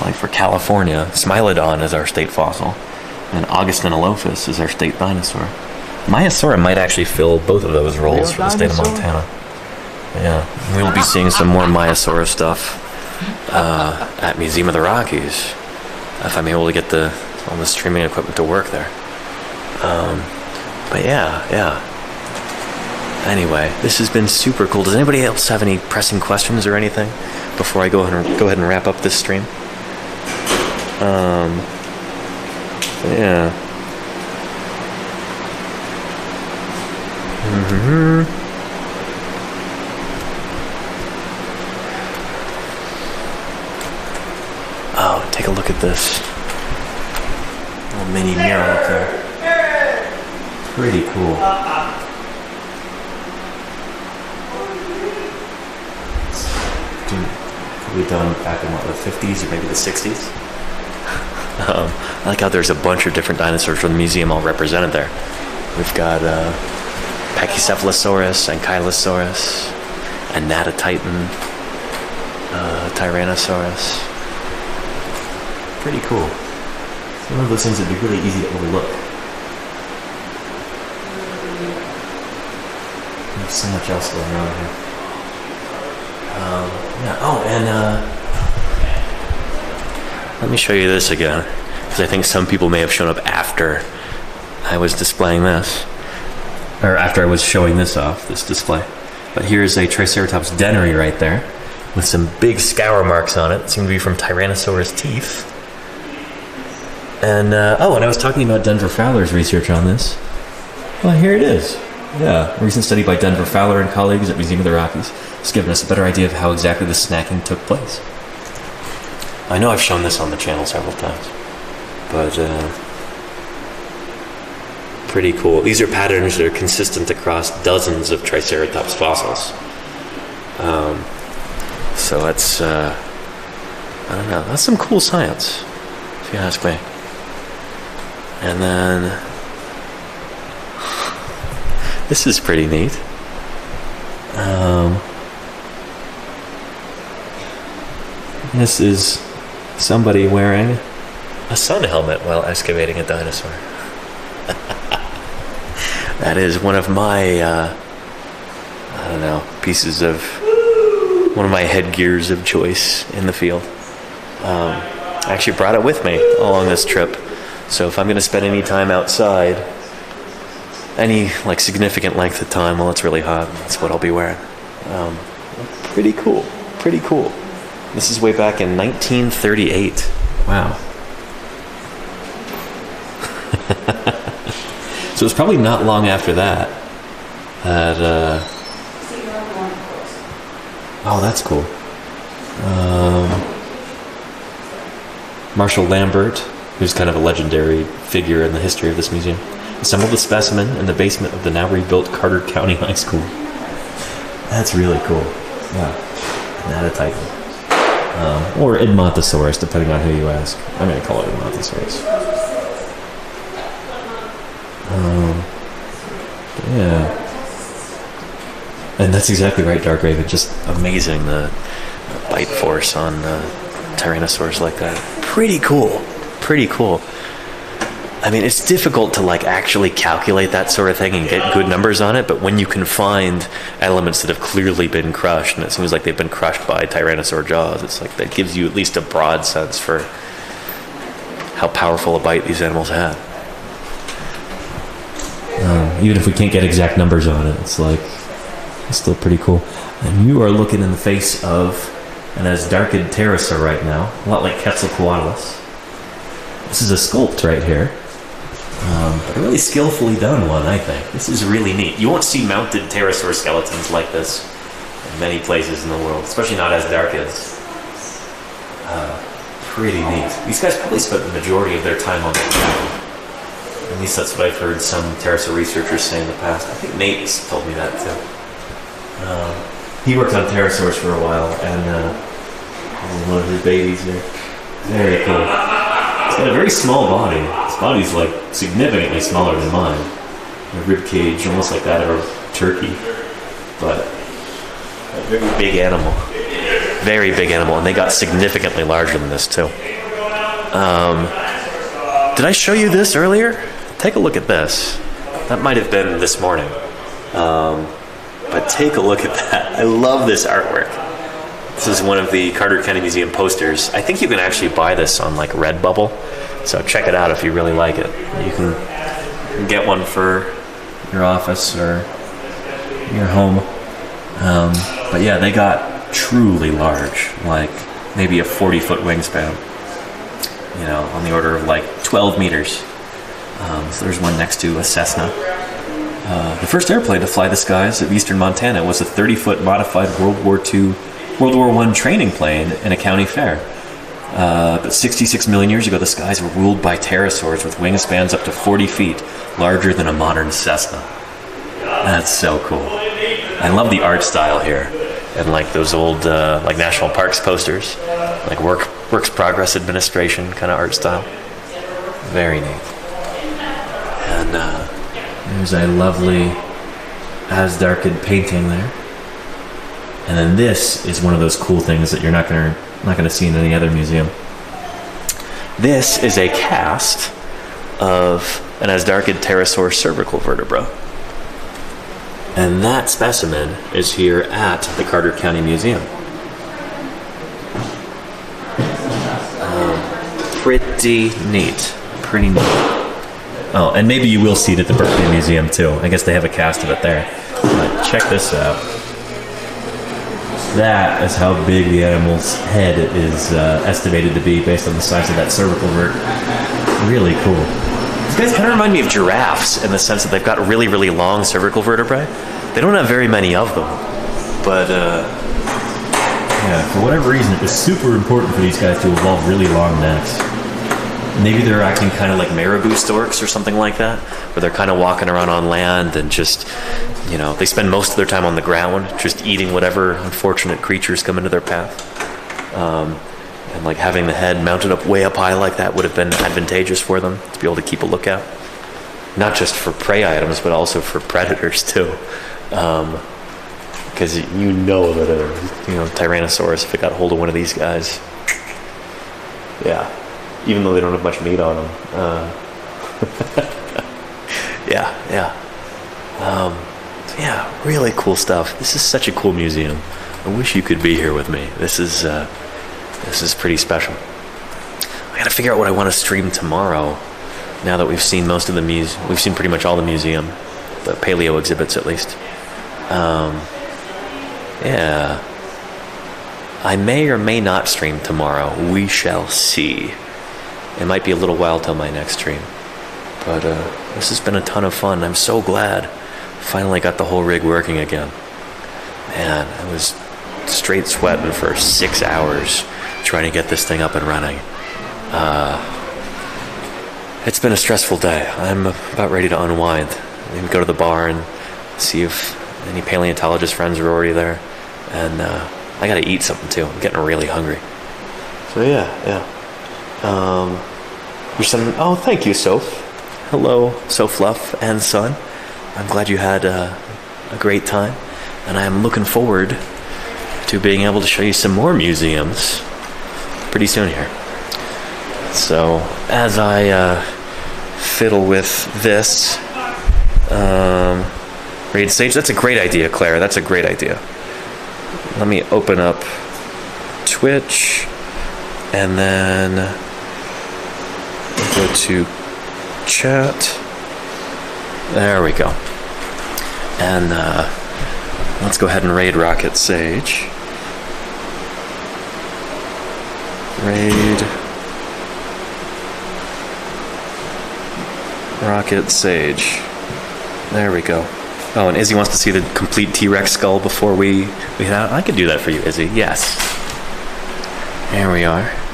Like for California, Smilodon is our state fossil, and Augustynolophus is our state dinosaur. Maiasaura might actually fill both of those roles for the state of Montana. Yeah, we'll be seeing some more Maiasaura stuff uh, at Museum of the Rockies if I'm able to get the all the streaming equipment to work there. Um, but yeah, yeah. Anyway, this has been super cool. Does anybody else have any pressing questions or anything before I go ahead and go ahead and wrap up this stream? Um, yeah. Mm-hmm. Oh, take a look at this. Little mini mirror up there. Pretty cool. Dude, probably done back in what, the 50s or maybe the 60s? Um, I like how there's a bunch of different dinosaurs from the museum all represented there. We've got uh, Pachycephalosaurus, Ankylosaurus, Anatotitan, uh, Tyrannosaurus. Pretty cool. It's one of those things that'd be really easy to overlook. There's so much else going on here. Um, yeah. Oh, and uh, let me show you this again, because I think some people may have shown up after I was displaying this, or after I was showing this off, this display. But here's a Triceratops dentary right there, with some big scour marks on it. Seem to be from Tyrannosaurus teeth. And uh, oh, and I was talking about Denver Fowler's research on this. Well, here it is. Yeah, a recent study by Denver Fowler and colleagues at Museum of the Rockies has given us a better idea of how exactly the snacking took place. I know I've shown this on the channel several times, but uh, pretty cool. These are patterns that are consistent across dozens of Triceratops fossils. Um, so that's, uh, I don't know, that's some cool science, if you ask me. And then this is pretty neat. Um, this is somebody wearing a sun helmet while excavating a dinosaur. that is one of my, uh, I don't know, pieces of, one of my headgears of choice in the field. Um, I actually brought it with me along this trip. So if I'm going to spend any time outside, any like significant length of time while it's really hot, that's what I'll be wearing. Um, pretty cool. Pretty cool. This is way back in 1938. Wow. so it's probably not long after that that. Uh, oh, that's cool. Um, Marshall Lambert, who's kind of a legendary figure in the history of this museum, assembled the specimen in the basement of the now rebuilt Carter County High School. That's really cool. Yeah, Anatotitan. Um, or Edmontosaurus, depending on who you ask. I'm going to call it Edmontosaurus. Um, yeah. And that's exactly right, Dark Raven. Just amazing the, bite force on uh, Tyrannosaurus like that. Pretty cool. Pretty cool. I mean, it's difficult to like actually calculate that sort of thing and get good numbers on it, but when you can find elements that have clearly been crushed, and it seems like they've been crushed by Tyrannosaur jaws, it's like that gives you at least a broad sense for how powerful a bite these animals had. Um, even if we can't get exact numbers on it, it's like it's still pretty cool. And you are looking in the face of an Azhdarchid pterosaur right now, a lot like Quetzalcoatlus. This is a sculpt right here. Um, but a really skillfully done one, I think. This is really neat. You won't see mounted pterosaur skeletons like this in many places in the world, especially not as dark as. Uh, pretty neat. These guys probably spent the majority of their time on the ground. At least that's what I've heard some pterosaur researchers say in the past. I think Nate has told me that too. Um, he worked on pterosaurs for a while, and uh, one of his babies here. Very cool. It's got a very small body. His body's like significantly smaller than mine. A rib cage, almost like that of a turkey, but a very big animal. Very big animal, and they got significantly larger than this too. Um, did I show you this earlier? Take a look at this. That might have been this morning. Um, but take a look at that. I love this artwork. This is one of the Carter County Museum posters. I think you can actually buy this on like Redbubble. So check it out if you really like it. You can get one for your office or your home. Um, but yeah, they got truly large, like maybe a 40 foot wingspan. You know, on the order of like 12 meters. Um, so there's one next to a Cessna. Uh, the first airplane to fly the skies of eastern Montana was a 30 foot modified World War II, World War I training plane in a county fair. Uh, but 66 million years ago, the skies were ruled by pterosaurs with wingspans up to 40 feet, larger than a modern Cessna. That's so cool. I love the art style here, and like those old uh, like national parks posters, like work works progress administration kind of art style. Very neat. And uh, there's a lovely Azhdarchid painting there. And then this is one of those cool things that you're not gonna not gonna see in any other museum. This is a cast of an Azhdarchid pterosaur cervical vertebra. And that specimen is here at the Carter County Museum. Um, pretty neat. Pretty neat. Oh, and maybe you will see it at the Berkeley Museum too. I guess they have a cast of it there. But check this out. That is how big the animal's head is uh, estimated to be based on the size of that cervical vert. Really cool. These guys kind of remind me of giraffes in the sense that they've got really, really long cervical vertebrae. They don't have very many of them, but uh, Yeah, for whatever reason, it was super important for these guys to evolve really long necks. Maybe they're acting kind of like marabou storks or something like that, where they're kind of walking around on land and just, you know, they spend most of their time on the ground, just eating whatever unfortunate creatures come into their path. Um, and like having the head mounted up way up high like that would have been advantageous for them to be able to keep a lookout, not just for prey items, but also for predators too. Because you know that a you know Tyrannosaurus, if it got hold of one of these guys, yeah, even though they don't have much meat on them. Uh, yeah, yeah. Um, yeah, really cool stuff. This is such a cool museum. I wish you could be here with me. This is uh, this is pretty special. I gotta figure out what I want to stream tomorrow. Now that we've seen most of the muse, we've seen pretty much all the museum, the paleo exhibits at least. Um, yeah. I may or may not stream tomorrow. We shall see. It might be a little while till my next stream. But uh, this has been a ton of fun. I'm so glad. Finally got the whole rig working again. Man, I was straight sweating for six hours trying to get this thing up and running. Uh, it's been a stressful day. I'm about ready to unwind. and go to the bar and see if any paleontologist friends are already there. And uh, I gotta eat something too. I'm getting really hungry. So yeah, yeah. Um, your son. Oh, thank you, Soph. Hello, Soph and son. I'm glad you had uh, a great time, and I'm looking forward to being able to show you some more museums pretty soon here. So as I uh, fiddle with this, um, raid stage. That's a great idea, Claire. That's a great idea. Let me open up Twitch, and then go to chat. There we go. And uh, let's go ahead and raid Rocket Sage. Raid Rocket Sage. There we go. Oh, and Izzy wants to see the complete T Rex skull before we, we. I could do that for you, Izzy. Yes. There we are.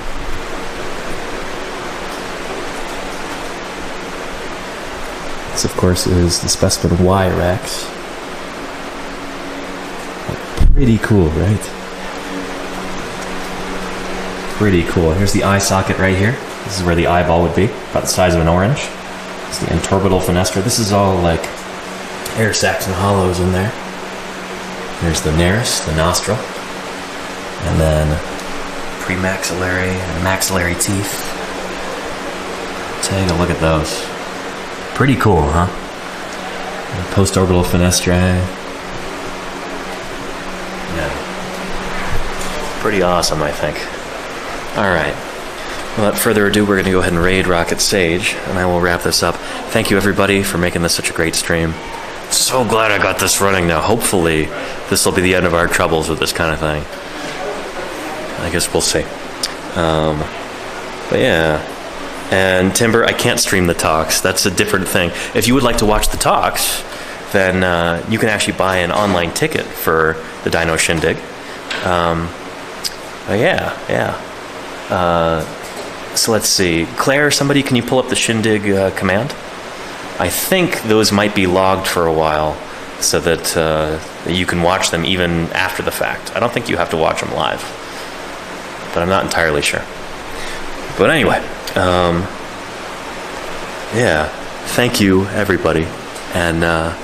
Of course, is the specimen Wyrex. Pretty cool, right? Pretty cool. Here's the eye socket right here. This is where the eyeball would be, about the size of an orange. It's the antorbital fenestra. This is all like air sacs and hollows in there. There's the nares, the nostril, and then premaxillary and maxillary teeth. Take a look at those. Pretty cool, huh? Postorbital fenestrae. Yeah. Pretty awesome, I think. All right. Without further ado, we're going to go ahead and raid Rocket Sage, and I will wrap this up. Thank you, everybody, for making this such a great stream. So glad I got this running now. Hopefully, this will be the end of our troubles with this kind of thing. I guess we'll see. Um, but yeah. And Timber, I can't stream the talks. That's a different thing. If you would like to watch the talks, then uh, you can actually buy an online ticket for the Dino Shindig. Um, yeah, yeah. Uh, so let's see. Claire, somebody, can you pull up the Shindig uh, command? I think those might be logged for a while so that uh, you can watch them even after the fact. I don't think you have to watch them live, but I'm not entirely sure. But anyway, um, yeah, thank you, everybody. And uh,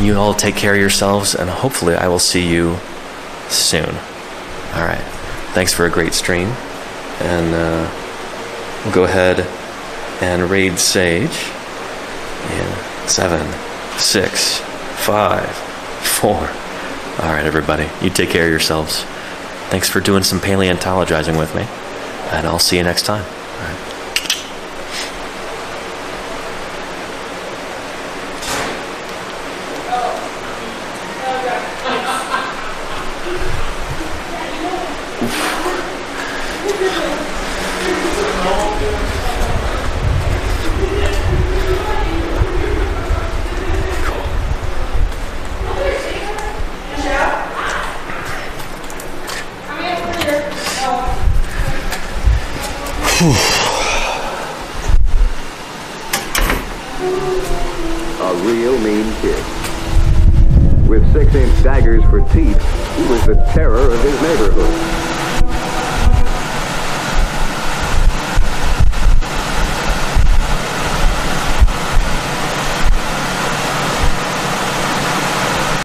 you all take care of yourselves, and hopefully, I will see you soon. All right. Thanks for a great stream. And uh, we'll go ahead and raid Sage in seven, six, five, four. All right, everybody. You take care of yourselves. Thanks for doing some paleontologizing with me. And I'll see you next time. A real mean kid. With six-inch daggers for teeth, he was the terror of his neighborhood.